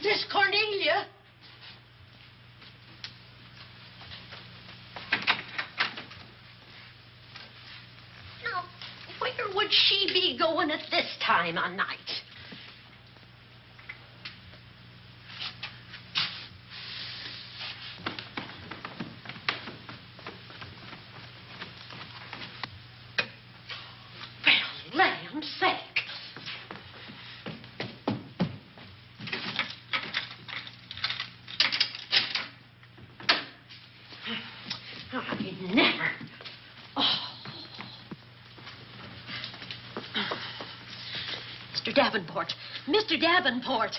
S2: This Cornelia. Now, where would she be going at this time of night? Mr. Davenport. Mr. Davenport.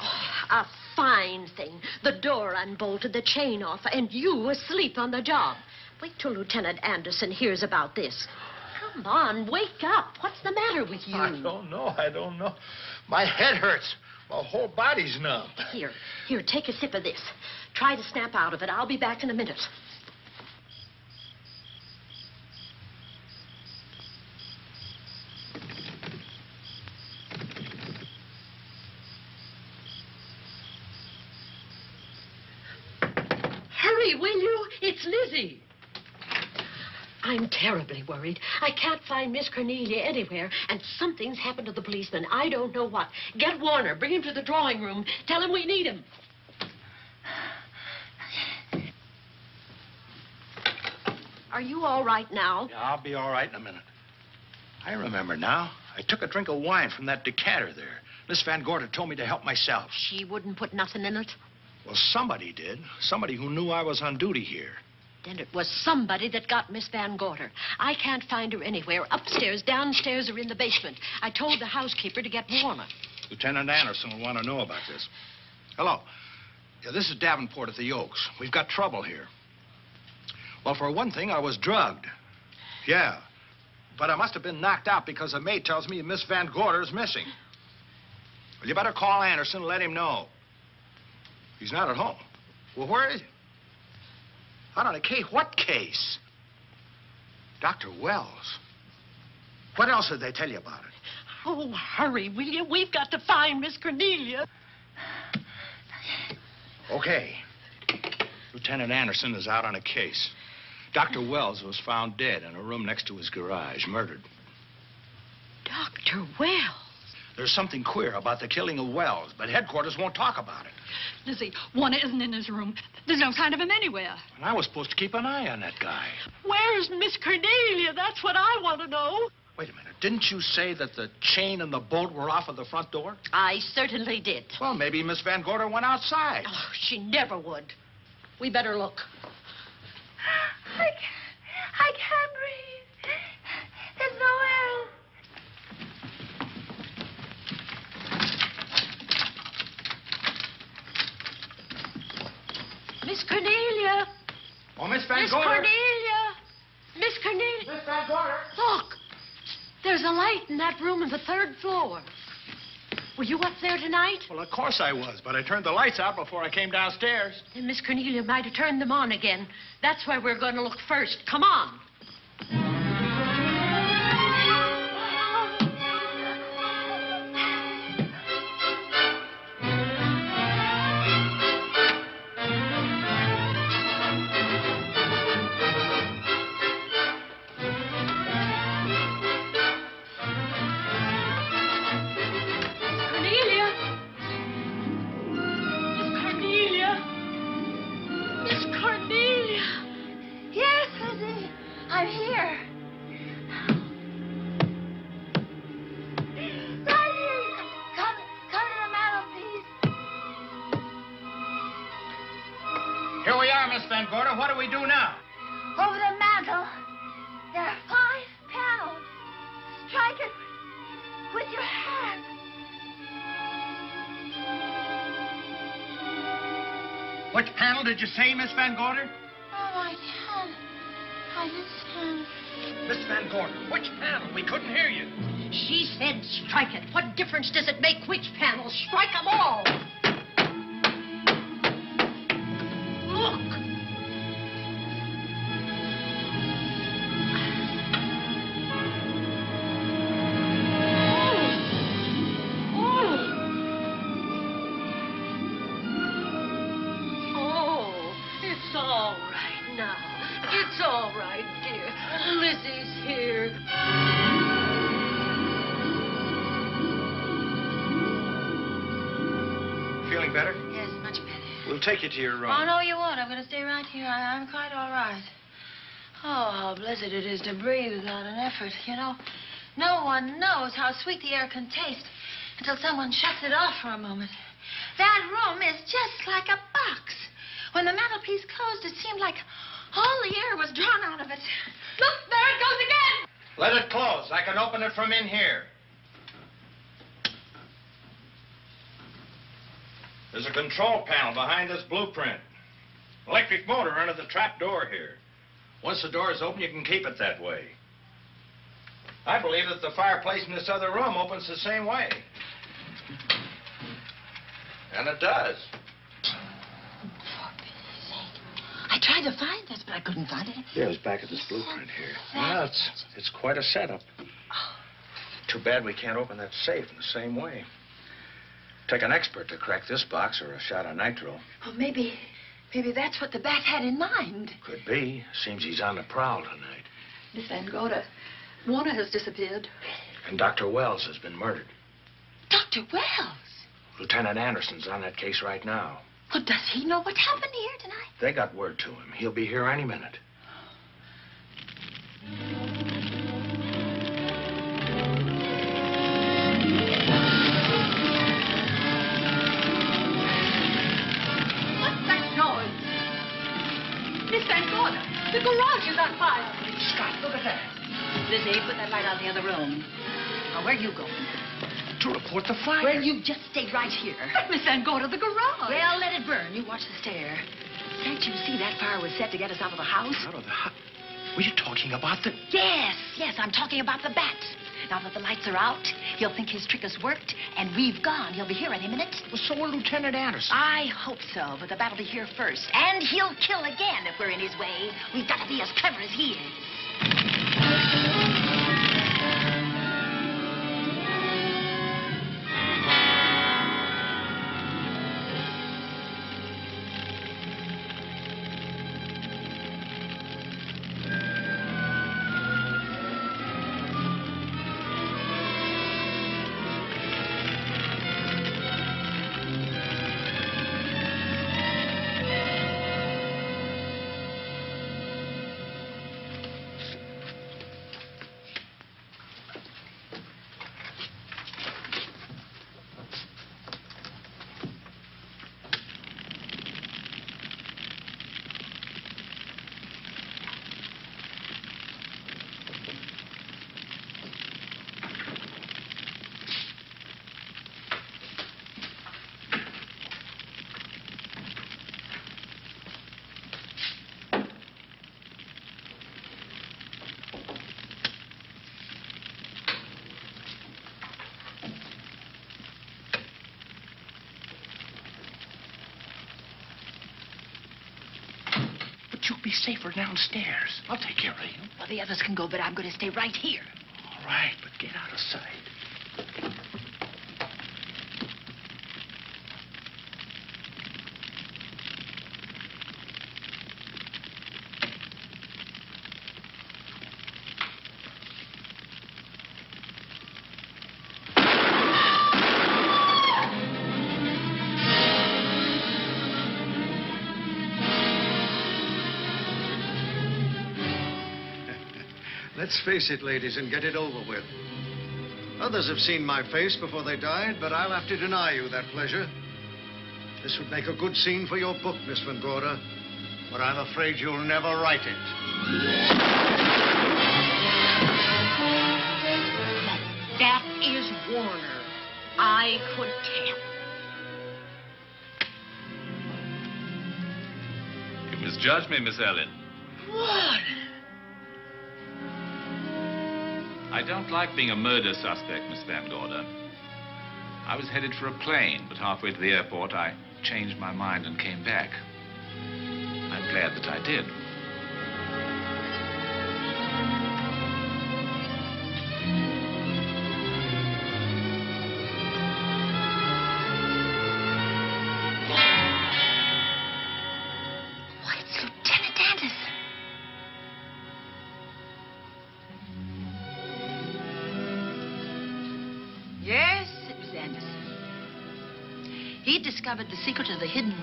S2: Oh, a fine thing. The door unbolted, the chain off, and you asleep on the job. Wait till Lieutenant Anderson hears about this. Come on, wake up. What's the matter with you?
S29: I don't know. I don't know. My head hurts. My whole body's numb.
S2: Here, here, take a sip of this. Try to snap out of it. I'll be back in a minute. Hurry, will you? It's Lizzie. I'm terribly worried. I can't find Miss Cornelia anywhere, and something's happened to the policeman. I don't know what. Get Warner. Bring him to the drawing room. Tell him we need him. Are you all right now?
S29: Yeah, I'll be all right in a minute. I remember now. I took a drink of wine from that decanter there. Miss Van Gorder told me to help myself.
S2: She wouldn't put nothing in it.
S29: Well, somebody did. Somebody who knew I was on duty here.
S2: It was somebody that got Miss Van Gorder. I can't find her anywhere. Upstairs, downstairs, or in the basement. I told the housekeeper to get Warner.
S29: Lieutenant Anderson will want to know about this. Hello. Yeah, this is Davenport at the Oaks. We've got trouble here. Well, for one thing, I was drugged. Yeah. But I must have been knocked out because the maid tells me Miss Van Gorder is missing. Well, you better call Anderson and let him know. He's not at home. Well, where is he? Out on a case? What case? Dr. Wells. What else did they tell you about it?
S2: Oh, hurry, will you? We've got to find Miss Cornelia.
S29: Okay. Lieutenant Anderson is out on a case. Dr. Wells was found dead in a room next to his garage, murdered.
S2: Dr. Wells.
S29: There's something queer about the killing of Wells, but headquarters won't talk about it.
S23: Lizzie, Warner isn't in his room. There's no sign of him anywhere.
S29: And I was supposed to keep an eye on that guy.
S2: Where's Miss Cornelia? That's what I want to know.
S29: Wait a minute. Didn't you say that the chain and the bolt were off of the front door?
S2: I certainly did.
S29: Well, maybe Miss Van Gorder went outside.
S2: Oh, she never would. We better look.
S30: I can't, I can't breathe. There's no air.
S2: Miss Cornelia.
S29: Oh, Miss Van
S2: Miss
S29: Gorder.
S2: Cornelia. Miss Cornelia.
S29: Miss Van Gorder.
S2: Look. There's a light in that room on the third floor. Were you up there tonight?
S29: Well, of course I was, but I turned the lights out before I came downstairs.
S2: Then Miss Cornelia might have turned them on again. That's why we're going to look first. Come on.
S29: Did you say, Miss Van Gorder?
S30: Oh, I can't. I just can't.
S29: Miss Van Gorder, which panel? We couldn't hear you.
S2: She said strike it. What difference does it make which panel? Strike them all.
S29: Take you to your room.
S1: Oh, no, you won't. I'm going to stay right here. I, I'm quite all right. Oh, how blessed it is to breathe without an effort. You know, no one knows how sweet the air can taste until someone shuts it off for a moment. That room is just like a box. When the mantelpiece closed, it seemed like all the air was drawn out of it. Look, there it goes again.
S29: Let it close. I can open it from in here. There's a control panel behind this blueprint. Electric motor under the trap door here. Once the door is open, you can keep it that way. I believe that the fireplace in this other room opens the same way. And it does.
S1: I tried to find this, but I couldn't find it.
S29: Yeah, it's back at this blueprint here. Yeah, it's, it's quite a setup. Too bad we can't open that safe in the same way. Take an expert to crack this box or a shot of nitro.
S1: Oh, maybe, maybe that's what the bat had in mind.
S29: Could be. Seems he's on the prowl tonight.
S23: Miss Van Warner has disappeared.
S29: And Dr. Wells has been murdered.
S1: Dr. Wells.
S29: Lieutenant Anderson's on that case right now.
S1: Well, does he know what happened here tonight?
S29: They got word to him. He'll be here any minute.
S23: Miss Van Gorder, the garage is on fire.
S1: Scott, look at that. Lizzie, put that light out in the other room. Now, where are you going?
S29: To to report the fire.
S1: Well, you just stay right here.
S23: But Miss Van Gorder, the garage.
S1: Well, let it burn. You watch the stair. Can't you see that fire was set to get us out of the house?
S29: Out of the house? Were you talking about the...
S1: Yes, yes, I'm talking about the bat. Now that the lights are out, he'll think his trick has worked, and we've gone. He'll be here any minute.
S29: Well, so will Lieutenant Anderson.
S1: I hope so, but the bat will be here first. And he'll kill again if we're in his way. We've got to be as clever as he is.
S29: Safer downstairs. I'll take care of you.
S1: Well, the others can go, but I'm going to stay right here.
S29: All right, but get out of sight.
S6: Let's face it, ladies, and get it over with. Others have seen my face before they died, but I'll have to deny you that pleasure. This would make a good scene for your book, Miss Van Gorder, but I'm afraid you'll never write it.
S1: That is Warner. I could tell.
S3: You misjudge me, Miss Allen. Don't like being a murder suspect, Miss Van Gorder. I was headed for a plane, but halfway to the airport, I changed my mind and came back. I'm glad that I did.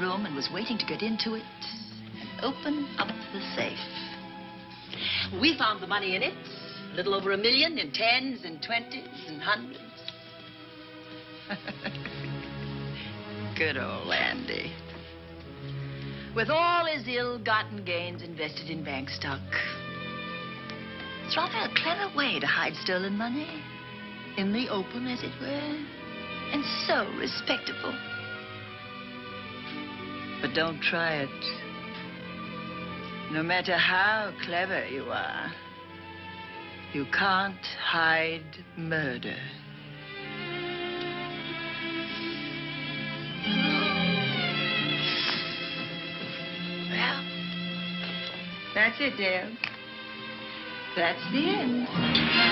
S1: Room and was waiting to get into it and open up the safe. We found the money in it. A little over a million in tens and twenties and hundreds. Good old Andy. With all his ill-gotten gains invested in bank stock. It's rather a clever way to hide stolen money. In the open, as it were. And so respectable. But don't try it. No matter how clever you are, you can't hide murder. Well, that's it, Dale. That's the end.